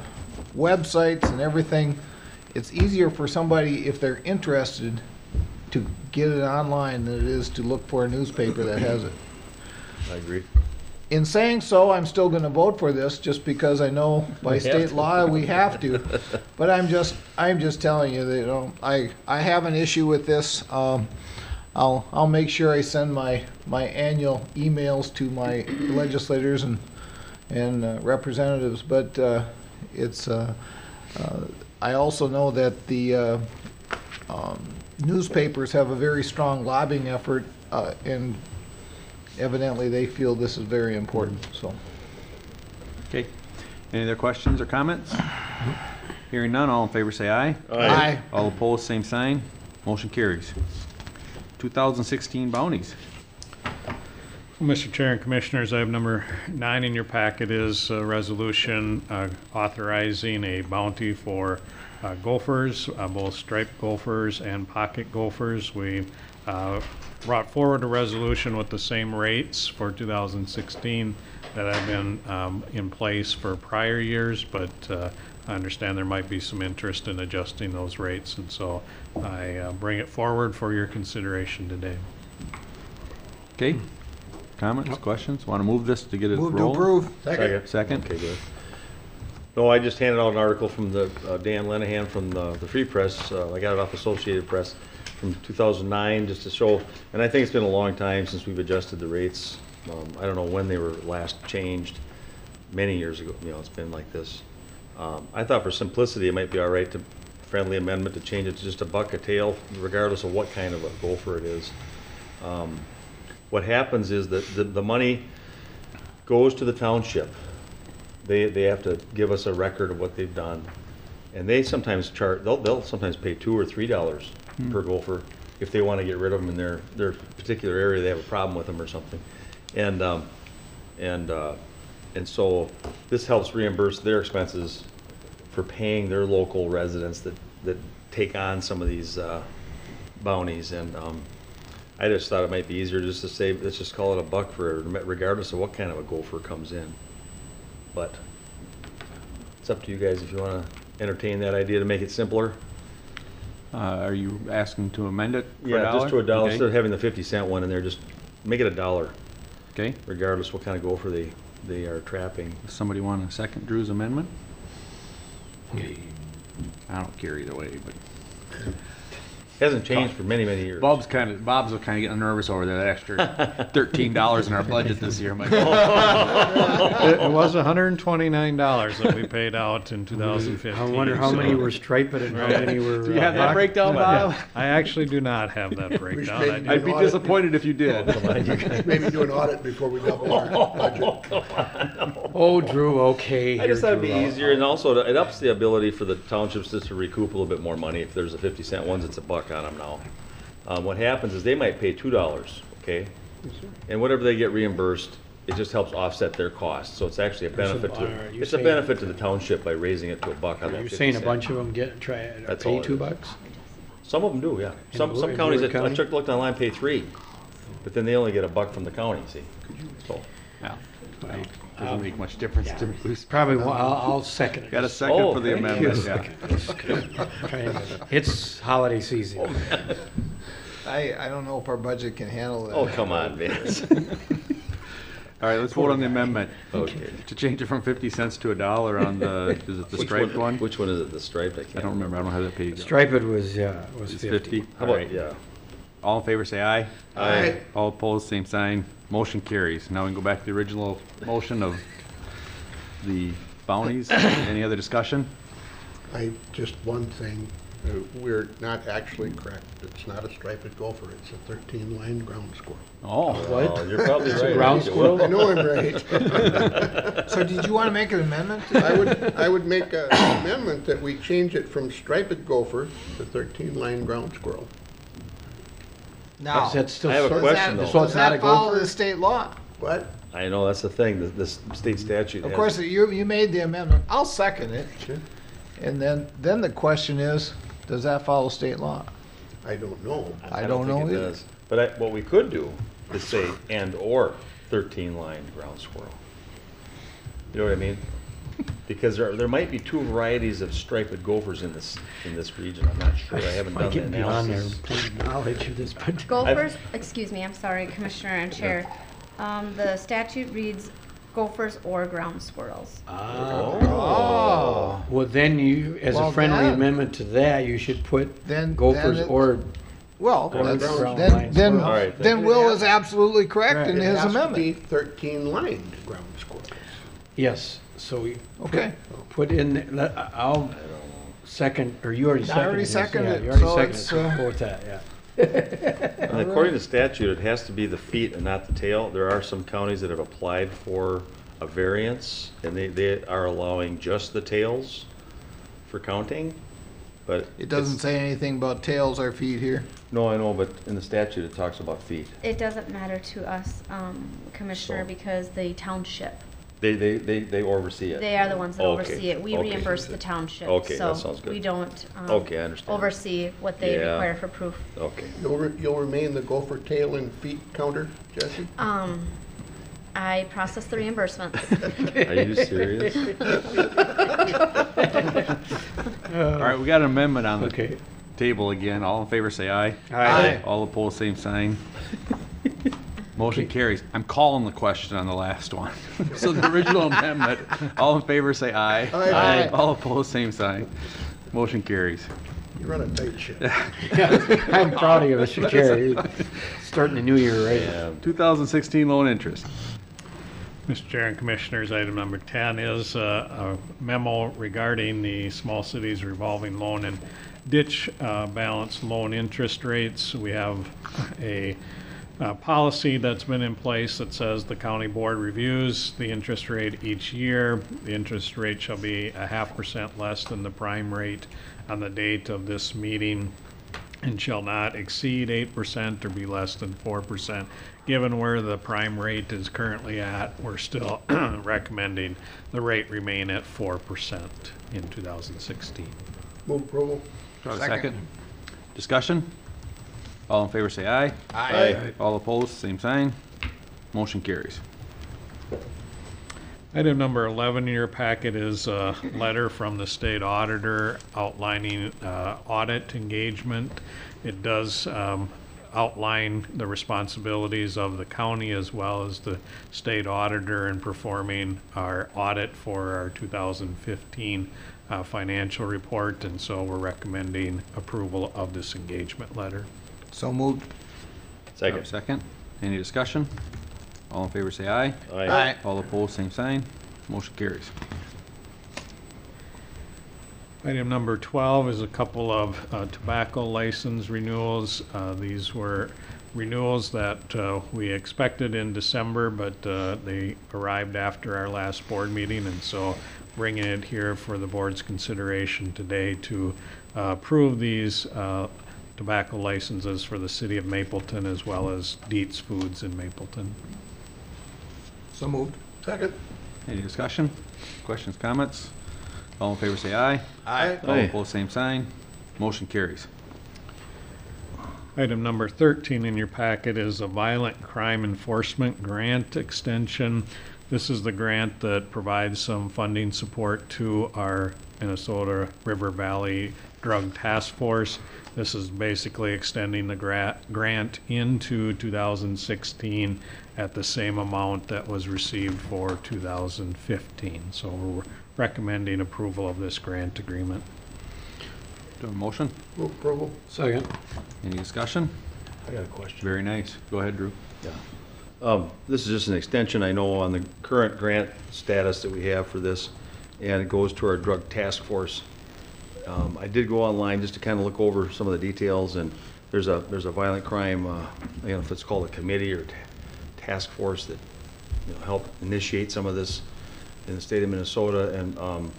S1: websites and everything, it's easier for somebody, if they're interested, to get it online than it is to look for a newspaper that has it.
S2: I agree.
S1: In saying so, I'm still gonna vote for this, just because I know by state law we have to. But I'm just, I'm just telling you that, you know, I, I have an issue with this. Um, I'll, I'll make sure I send my, my annual emails to my legislators and, and uh, representatives, but, uh, it's, uh, uh, I also know that the, uh, um, newspapers have a very strong lobbying effort, uh, and evidently they feel this is very important, so.
S5: Okay. Any other questions or comments? Hearing none, all in favor say aye.
S1: Aye.
S5: All opposed, same sign. Motion carries. 2016 bounties.
S3: Mr. Chair and Commissioners, item number nine in your packet is a resolution uh, authorizing a bounty for uh, gophers, uh, both striped gophers and pocket gophers. We uh, brought forward a resolution with the same rates for 2016 that have been um, in place for prior years, but uh, I understand there might be some interest in adjusting those rates, and so I uh, bring it forward for your consideration today.
S5: Okay. Comments, questions? Want to move this to get it
S1: Move to
S5: rolling?
S1: approve.
S2: Second.
S5: Second?
S2: Okay, good. No, I just handed out an article from the, uh, Dan Lenahan from the, the Free Press, uh, I got it off Associated Press from two thousand nine, just to show, and I think it's been a long time since we've adjusted the rates. Um, I don't know when they were last changed, many years ago, you know, it's been like this. Um, I thought for simplicity, it might be all right to, friendly amendment to change it to just a buck a tail, regardless of what kind of a gopher it is. Um, What happens is that the, the money goes to the township. They, they have to give us a record of what they've done. And they sometimes charge, they'll, they'll sometimes pay two or three dollars per gopher if they wanna get rid of them in their, their particular area, they have a problem with them or something. And, um, and, uh, and so this helps reimburse their expenses for paying their local residents that, that take on some of these, uh, bounties. And, um, I just thought it might be easier just to say, let's just call it a buck for, regardless of what kind of a gopher comes in. But it's up to you guys if you want to entertain that idea to make it simpler.
S5: Uh, Are you asking to amend it for a
S2: Yeah,
S5: dollar?
S2: just to a dollar,
S5: Okay.
S2: instead of having the 50 cent one in there, just make it a dollar,
S5: Okay.
S2: regardless what kind of gopher they, they are trapping.
S5: Does Somebody want to second Drew's amendment? I don't care either way, but
S2: Hasn't changed for many, many years.
S5: Bob's kind of, Bob's kind of getting nervous over that extra thirteen dollars in our budget this year. I'm
S3: It it was hundred and twenty-nine dollars that we paid out in two thousand fifteen.
S4: I wonder how many were striped and how many were.
S5: Do you have
S4: uh,
S5: that breakdown, Bob?
S3: I actually do not have that breakdown. I do-
S5: I'd be disappointed if you did.
S6: Maybe do an audit before we double our budget.
S4: Oh, Drew, okay.
S2: I just
S4: here,
S2: thought it'd be easier, and also it ups the ability for the townships just to recoup a little bit more money. If there's a 50 cent ones, it's a buck on them now. Um, what happens is they might pay $2, okay? And whatever they get reimbursed, it just helps offset their costs. So it's actually a benefit to, it's a benefit to the township by raising it to a buck on that
S4: You're
S2: 50
S4: saying a
S2: cent.
S4: bunch of them get, try,
S2: That's all
S4: pay
S2: it
S4: two
S2: is.
S4: bucks?
S2: Some of them do, yeah. Some,
S4: Blue-
S2: some
S4: in
S2: counties,
S4: Blue
S2: that- I
S4: County?
S2: checked, looked online, pay three, but then they only get a buck from the county, see? So,
S5: Yeah, it Doesn't make um, much difference to me.
S4: Probably, won't- I'll, I'll second it.
S5: Got a second
S2: Oh,
S5: for the
S2: thank you.
S5: amendment, yeah.
S4: Trying to- It's holiday season.
S1: Oh, I, I don't know if our budget can handle that.
S2: oh, come on, Vince.
S5: All right, let's vote on the amendment
S2: Okay.
S5: to change it from fifty cents to a dollar on the, is it the
S2: Which
S5: striped one?
S2: Which one is it, the striped? I can't.
S5: I don't remember, I don't have that page.
S4: Striped was, yeah, was
S5: It's
S4: fifty.
S5: fifty?
S2: How
S5: All
S2: about,
S5: right.
S2: yeah.
S5: All in favor, say aye.
S2: Aye.
S5: All opposed, same sign. Motion carries. Now we can go back to the original motion of the bounties. Any other discussion?
S6: I, just one thing, uh, we're not actually correct. It's not a striped gopher, it's a thirteen line ground squirrel.
S5: Oh,
S2: Oh, you're probably right.
S4: ground squirrel?
S6: I know I'm right.
S1: So did you want to make an amendment?
S6: I would, I would make an amendment that we change it from striped gopher to thirteen line ground squirrel.
S1: Now,
S4: Is that still?
S2: I have a
S1: does
S2: question,
S1: that,
S2: though.
S4: So it's
S1: does
S4: not
S1: that
S4: a
S1: follow
S4: gopher?
S1: the state law?
S6: What?
S2: I know, that's the thing, the, this state statute.
S1: Of
S2: has-
S1: course, you, you made the amendment. I'll second it.
S6: Sure.
S1: And then, then the question is, does that follow state law?
S6: I don't know.
S1: I don't know
S2: think it
S1: either.
S2: does. But I, what we could do is say and/or thirteen line ground squirrel. You know what I mean? Because there, there might be two varieties of striped gophers in this, in this region, I'm not sure, I haven't
S4: Might
S2: done the
S4: get beyond their
S2: analysis.
S4: plain knowledge of this, but.
S7: Gophers, excuse me, I'm sorry, Commissioner and Chair. Um, the statute reads gophers or ground squirrels.
S1: Oh.
S4: Well, then you, as
S1: Well,
S4: a friendly
S1: then-
S4: amendment to that, you should put
S1: Then-
S4: gophers
S1: then it-
S4: or,
S1: Well,
S4: Or
S1: that's,
S4: ground
S1: then,
S4: lines
S1: then,
S4: squirrels.
S2: All right,
S1: then
S2: then.
S1: Will is absolutely correct in
S6: It
S1: his
S6: has to be
S1: amendment.
S6: thirteen lined ground squirrels.
S4: yes, so we
S1: Okay.
S4: put in, let- I'll second, or you already
S1: I
S4: seconded
S1: already
S4: this,
S1: seconded
S4: yeah,
S1: it,
S4: you already
S1: so
S4: seconded
S1: it's,
S4: it, so
S1: uh,
S4: go with that, yeah.
S2: And according to statute, it has to be the feet and not the tail. There are some counties that have applied for a variance, and they, they are allowing just the tails for counting, but.
S1: It doesn't say anything about tails or feet here.
S2: No, I know, but in the statute, it talks about feet.
S7: It doesn't matter to us, um, Commissioner,
S2: So-
S7: because the township,
S2: They, they, they, they oversee it.
S7: they are the ones that
S2: Okay,
S7: oversee it. We
S2: okay.
S7: reimburse the township.
S2: Okay, that
S7: so
S2: sounds good.
S7: We don't, um,
S2: Okay, I understand.
S7: oversee what they
S2: Yeah.
S7: require for proof.
S2: Okay.
S6: You'll, re- you'll remain the gopher tail and feet counter, Jesse?
S7: Um, I process the reimbursement.
S2: Are you serious?
S5: All right, we got an amendment on the
S4: Okay.
S5: table again. All in favor, say aye.
S1: Aye.
S5: All opposed, same sign. Motion carries. I'm calling the question on the last one. So the original amendment, all in favor, say aye.
S6: Aye.
S1: Aye.
S5: All opposed, same sign. Motion carries.
S6: You run a tight ship.
S4: I'm proud of you, Mr. Chair, You're starting the new year right.
S2: Yeah.
S5: 2016 loan interest.
S3: Mr. Chair and Commissioners, item number 10 is uh, a memo regarding the small cities revolving loan and ditch uh, balance loan interest rates. We have a uh, policy that's been in place that says the county board reviews the interest rate each year. The interest rate shall be a half percent less than the prime rate on the date of this meeting and shall not exceed eight percent or be less than four percent. Given where the prime rate is currently at, we're still recommending the rate remain at four percent in two thousand sixteen.
S6: Move approval.
S5: Do I have a
S1: Second.
S5: second? Discussion? All in favor, say aye.
S6: Aye.
S5: All opposed, same sign. Motion carries.
S3: Item number 11 in your packet is a letter from the state auditor outlining uh, audit engagement. It does um, outline the responsibilities of the county as well as the state auditor in performing our audit for our 2015 uh, financial report, and so we're recommending approval of this engagement letter.
S1: So moved.
S5: Do I have a
S2: Second.
S5: Second. Any discussion? All in favor, say aye.
S2: Aye.
S5: All opposed, same sign. Motion carries.
S3: Item number 12 is a couple of uh, tobacco license renewals. Uh, These were renewals that uh, we expected in December, but uh, they arrived after our last board meeting, and so bringing it here for the board's consideration today to uh, approve these uh, tobacco licenses for the city of Mapleton as well as Dietz Foods in Mapleton.
S1: So moved.
S6: Second.
S5: Any discussion? Questions, comments? All in favor, say aye.
S1: Aye.
S5: All
S2: Aye.
S5: opposed, same sign. Motion carries.
S3: Item number 13 in your packet is a violent crime enforcement grant extension. This is the grant that provides some funding support to our Minnesota River Valley Drug Task Force. This is basically extending the gra- grant into 2016 at the same amount that was received for 2015. So we're recommending approval of this grant agreement.
S5: Do I have a motion?
S6: Move approval.
S4: Second.
S5: Any discussion?
S9: I got a question.
S5: Very nice. Go ahead, Drew.
S2: Um, This is just an extension, I know, on the current grant status that we have for this, and it goes to our drug task force. Um, I did go online just to kind of look over some of the details, and there's a, there's a violent crime, uh, don't know if it's called a committee or ta- task force that, you know, help initiate some of this in the state of Minnesota, and um,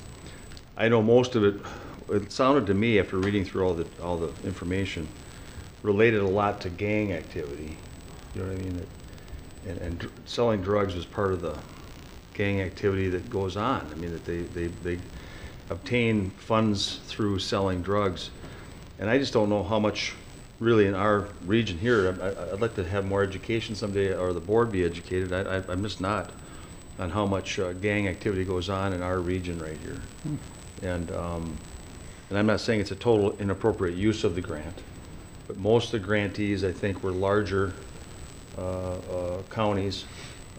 S2: I know most of it, it sounded to me, after reading through all the, all the information, related a lot to gang activity. You know what I mean? And, and dr- selling drugs was part of the gang activity that goes on. I mean, that they, they, they obtain funds through selling drugs. And I just don't know how much really in our region here. I- I'd like to have more education someday, or the board be educated. I, I- not on how much uh, gang activity goes on in our region right here. And, um, and I'm not saying it's a total inappropriate use of the grant, but most of the grantees, I think, were larger uh, uh, counties,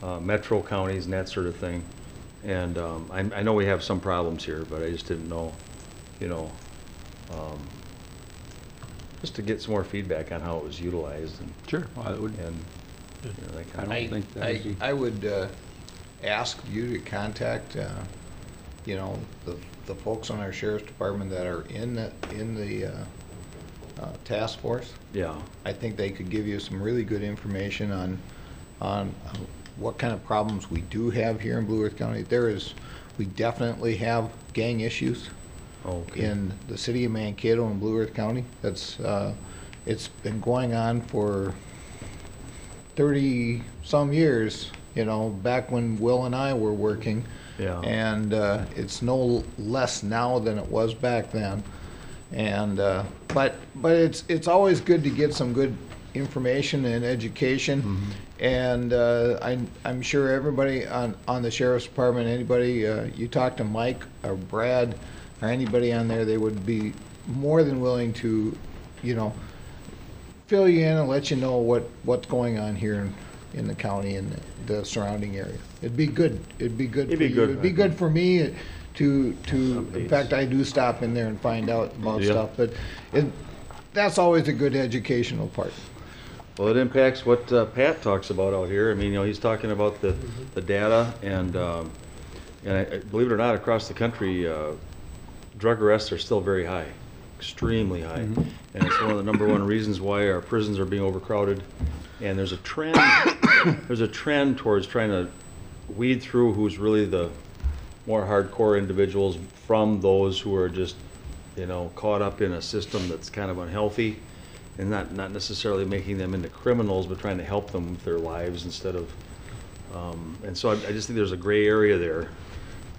S2: uh, metro counties and that sort of thing. And um, I, I know we have some problems here, but I just didn't know, you know, um, just to get some more feedback on how it was utilized and,
S5: Sure. Well, I would,
S2: and, you know, that
S5: I
S2: kind
S5: don't
S2: of.
S5: think that
S1: I,
S5: would be.
S1: I would uh, ask you to contact, uh, you know, the, the folks on our sheriff's department that are in the, in the uh, uh, task force.
S2: Yeah,
S1: I think they could give you some really good information on, on what kind of problems we do have here in Blue Earth County. There is, we definitely have gang issues
S2: okay.
S1: in the city of Mankato and Blue Earth County. That's, uh, it's been going on for thirty-some years, you know, back when Will and I were working.
S2: Yeah.
S1: And, uh, it's no less now than it was back then. And, uh, but, but it's, it's always good to get some good information and education. And, uh, I'm, I'm sure everybody on, on the sheriff's department, anybody, uh, you talk to Mike or Brad or anybody on there, they would be more than willing to, you know, fill you in and let you know what, what's going on here in, in the county and the surrounding area. It'd be good, it'd be good
S2: It'd
S1: for
S2: be
S1: you.
S2: good,
S1: It'd be
S2: I
S1: good for me to, to, in fact, I do stop in there and find out about
S2: Yeah.
S1: stuff, but it, that's always a good educational part.
S2: Well, it impacts what uh, Pat talks about out here. I mean, you know, he's talking about the, the data and, um, and I- I- believe it or not, across the country, uh, drug arrests are still very high, extremely high. And it's one of the number one reasons why our prisons are being overcrowded. And there's a trend, there's a trend towards trying to weed through who's really the more hardcore individuals from those who are just, you know, caught up in a system that's kind of unhealthy and not, not necessarily making them into criminals, but trying to help them with their lives instead of, um, and so I, I just think there's a gray area there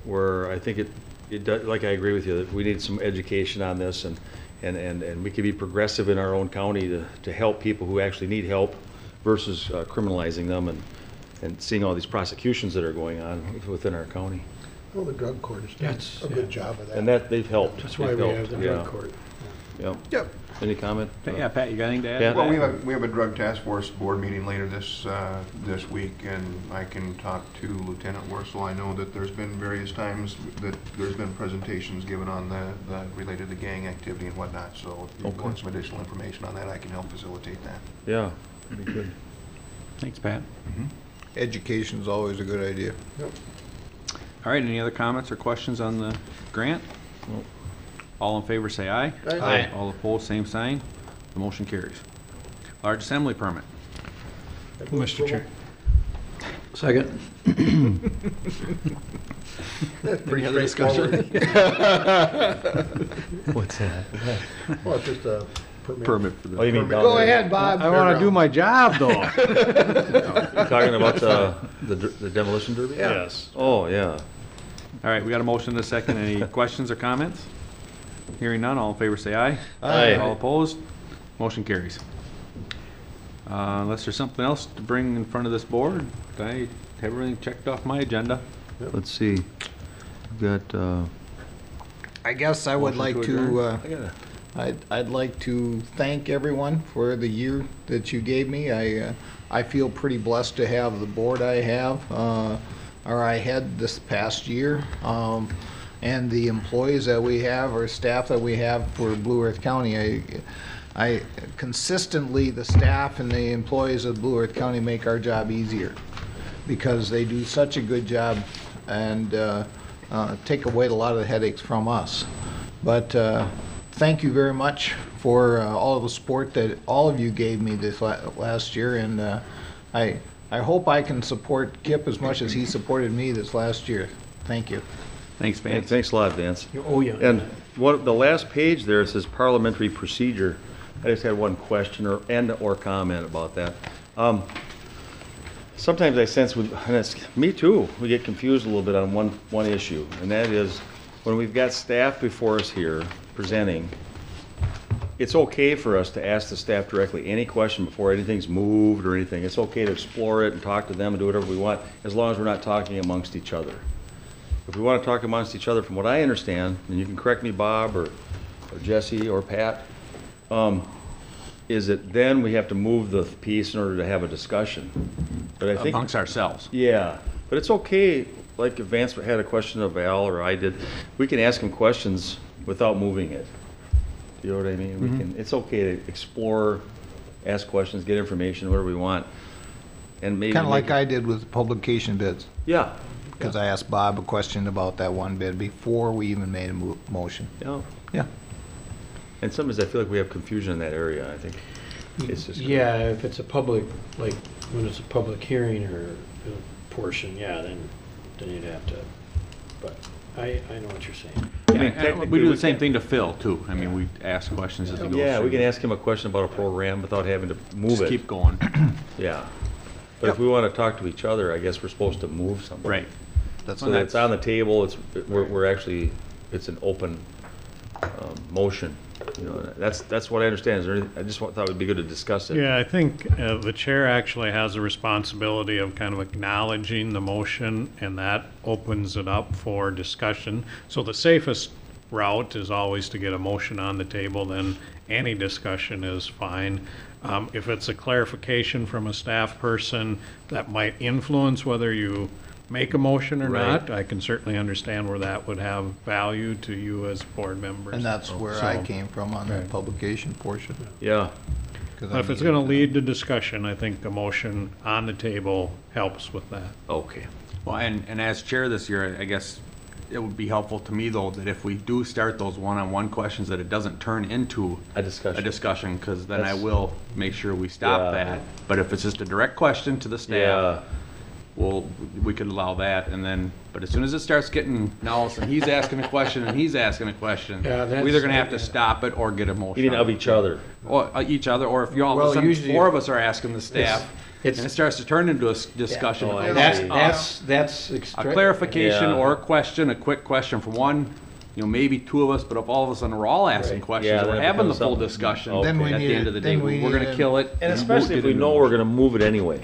S2: where I think it, it does, like I agree with you, that we need some education on this and, and, and, and we could be progressive in our own county to, to help people who actually need help versus uh, criminalizing them and, and seeing all these prosecutions that are going on within our county.
S9: Well, the drug court has
S4: That's-
S9: done a good job of that.
S2: And that, they've helped.
S4: That's why
S2: They've
S4: we have
S2: helped,
S4: the drug
S2: yeah,
S4: court.
S2: Yep.
S1: Yep.
S2: Any comment?
S5: Yeah, Pat, you got anything to add?
S2: Pat?
S11: Well, we have, a- we have a drug task force board meeting later this, uh, this week, and I can talk to Lieutenant Worsel. I know that there's been various times that there's been presentations given on the, the related to gang activity and whatnot, so if you
S2: Okay.
S11: want some additional information on that, I can help facilitate that.
S2: Yeah, that'd be good.
S5: Thanks, Pat.
S1: Education's always a good idea.
S5: All right, any other comments or questions on the grant?
S2: Nope.
S5: All in favor, say aye.
S4: Aye.
S5: All opposed, same sign. The motion carries. Large assembly permit.
S3: Mr. Chair.
S4: Second.
S9: That's pretty
S5: Any other discussion?
S2: What's that?
S9: Well, it's just a permit.
S5: Permit for the.
S2: Oh, you mean down
S1: Go
S2: there?
S1: ahead, Bob.
S3: I want to do my job, though.
S2: You're Talking about the, the der- the demolition derby?
S3: Yes.
S2: Oh, yeah.
S5: All right, we got a motion and a second. Any questions or comments? Hearing none, all in favor, say aye.
S2: Aye.
S5: All opposed? Motion carries. Uh, Unless there's something else to bring in front of this board, I have everything checked off my agenda.
S2: Let's see. We've got, uh,
S1: I guess I would
S5: Motion
S1: like
S5: to
S1: to, uh,
S2: I gotta,
S1: I'd, I'd like to thank everyone for the year that you gave me. I, uh, I feel pretty blessed to have the board I have, uh, or I had this past year. Um, and the employees that we have, or staff that we have for Blue Earth County. I, I consistently, the staff and the employees of Blue Earth County make our job easier because they do such a good job and uh, uh, take away a lot of the headaches from us. But uh, thank you very much for uh, all of the support that all of you gave me this la- last year, and uh, I I hope I can support Kip as much as he supported me this last year. Thank you.
S5: Thanks,
S2: Hey,
S5: Vance.
S2: thanks a lot, Vance.
S4: Oh, yeah.
S2: And what, the last page there, says parliamentary procedure. I just had one question or, and or comment about that. Um, Sometimes I sense, with- and it's, me too, we get confused a little bit on one, one issue, and that is when we've got staff before us here presenting, it's okay for us to ask the staff directly any question before anything's moved or anything. It's okay to explore it and talk to them and do whatever we want, as long as we're not talking amongst each other. If we want to talk amongst each other, from what I understand, and you can correct me, Bob, or, or Jesse, or Pat, um, is that then we have to move the piece in order to have a discussion. But I think.
S5: Amongst ourselves.
S2: Yeah, but it's okay, like if Vance had a question of Al or I did, we can ask him questions without moving it. Do you know what I mean? We can, it's okay to explore, ask questions, get information, whatever we want. And maybe.
S1: Kind of like
S2: it-
S1: I did with publication bids,
S2: Yeah.
S1: Because I asked Bob a question about that one bid before we even made a mo- motion.
S2: Yeah.
S1: Yeah.
S2: And sometimes I feel like we have confusion in that area, I think. It's just.
S4: Yeah, if it's a public, like, when it's a public hearing or a portion, yeah, then, then you'd have to, but I, I know what you're saying.
S2: I mean, technically,
S5: We do the same thing to Phil, too. I mean, we ask questions as he goes
S2: Yeah, we can ask him a question about a program without having to move it.
S5: Just
S2: it.
S5: keep going.
S2: Yeah. But if we want to talk to each other, I guess we're supposed to move something.
S5: Right.
S1: That's
S2: So that it's on the table, it's, we're, we're actually, it's an open, um, motion, you know, that's, that's what I understand, is there, any- I just wa- thought it'd be good to discuss it.
S3: Yeah, I think uh, the chair actually has a responsibility of kind of acknowledging the motion, and that opens it up for discussion. So the safest route is always to get a motion on the table, then any discussion is fine. Um, If it's a clarification from a staff person that might influence whether you make a motion or
S2: Right.
S3: not, I can certainly understand where that would have value to you as board members.
S1: And that's where I
S3: So-
S1: came from on the
S3: Right.
S1: publication portion.
S2: Yeah,
S1: 'cause I
S3: If it's
S1: needed
S3: gonna lead to discussion, I think a motion on the table helps with that.
S2: okay.
S5: Well, and, and as chair this year, I guess it would be helpful to me, though, that if we do start those one-on-one questions, that it doesn't turn into
S2: A discussion.
S5: a discussion, because then I
S2: That's-
S5: will make sure we stop
S2: Yeah.
S5: that. But if it's just a direct question to the staff,
S2: Yeah,
S5: well, we could allow that, and then, but as soon as it starts getting, now all of a sudden, he's asking a question and he's asking a question,
S4: Yeah,
S5: we're either gonna have to
S4: yeah.
S5: stop it or get a motion.
S2: you mean
S5: on
S2: of each other.
S5: Or uh, each other, or if you all, of a
S4: Well,
S5: sudden,
S4: usually-
S5: four of us are asking the staff,
S4: It's-
S5: and it starts to turn into a s- discussion.
S2: Oh, I
S5: of
S4: That's,
S2: see.
S4: that's, that's.
S5: A
S4: extra-
S5: clarification
S2: Yeah.
S5: or a question, a quick question from one, you know, maybe two of us, but if all of a sudden we're all asking
S4: Right.
S5: questions,
S2: Yeah,
S5: we're
S2: then
S5: having the
S2: becomes
S5: full
S2: something-
S5: discussion.
S2: Okay.
S1: Then we
S5: At the
S1: need
S5: end
S1: it-
S5: of the day,
S1: then we
S5: we're gonna
S1: it-
S5: kill it.
S2: And especially if we know we're gonna move it anyway.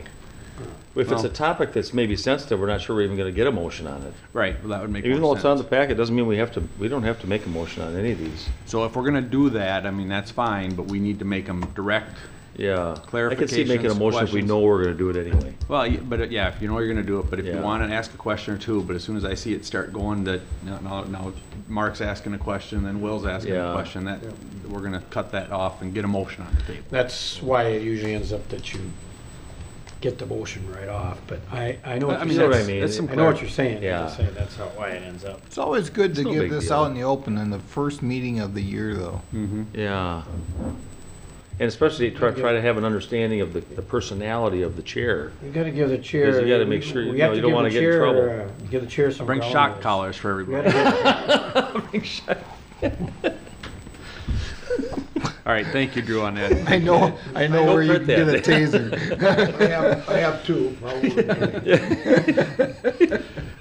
S2: If it's a
S5: Well-
S2: topic that's maybe sensitive, we're not sure we're even gonna get a motion on it.
S5: Right, well, that would make
S2: Even though
S5: more
S2: it's on the
S5: sense.
S2: packet, doesn't mean we have to, we don't have to make a motion on any of these.
S5: So if we're gonna do that, I mean, that's fine, but we need to make them direct.
S2: Yeah. I can see making a
S5: Clarifications,
S2: motion if we
S5: questions.
S2: know we're gonna do it anyway.
S5: Well, y- but uh, yeah, if you know you're gonna do it, but if you
S2: Yeah.
S5: wanna ask a question or two, but as soon as I see it start going that, now, now, now Mark's asking a question, then Will's asking a
S2: Yeah.
S5: question, that, we're gonna cut that off and get a motion on the table.
S4: That's why it usually ends up that you get the motion right off, but I, I know
S5: I
S4: what
S5: mean,
S2: You know
S4: you're
S2: what I
S4: saying.
S2: mean?
S5: that's some
S4: I know what you're saying.
S2: Yeah.
S4: I'm just saying that's how, why it ends up.
S1: It's always good to
S2: It's no
S1: get
S2: big
S1: this
S2: deal.
S1: out in the open in the first meeting of the year, though.
S5: Mm-hmm.
S2: Yeah. And especially try, try to have an understanding of the, the personality of the chair.
S4: You gotta give the chair.
S2: Because you gotta make sure, you
S4: we
S2: know, you
S4: to
S2: don't
S4: give
S2: wanna
S4: the
S2: get in
S4: chair,
S2: trouble.
S4: uh, Give the chair some.
S5: Bring shock
S4: rules.
S5: collars for
S4: We
S5: everybody.
S4: gotta get-
S5: All right, thank you, Drew, on that.
S1: I know, I know
S2: Don't
S1: where you
S2: print
S1: can get a
S2: that.
S1: taser.
S9: I have, I have two.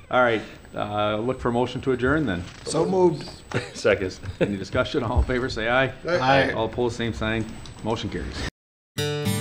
S5: All right, uh, look for a motion to adjourn then.
S1: So moved.
S2: Seconds.
S5: Any discussion? All in favor, say aye.
S1: Aye.
S5: All opposed, same sign. Motion carries.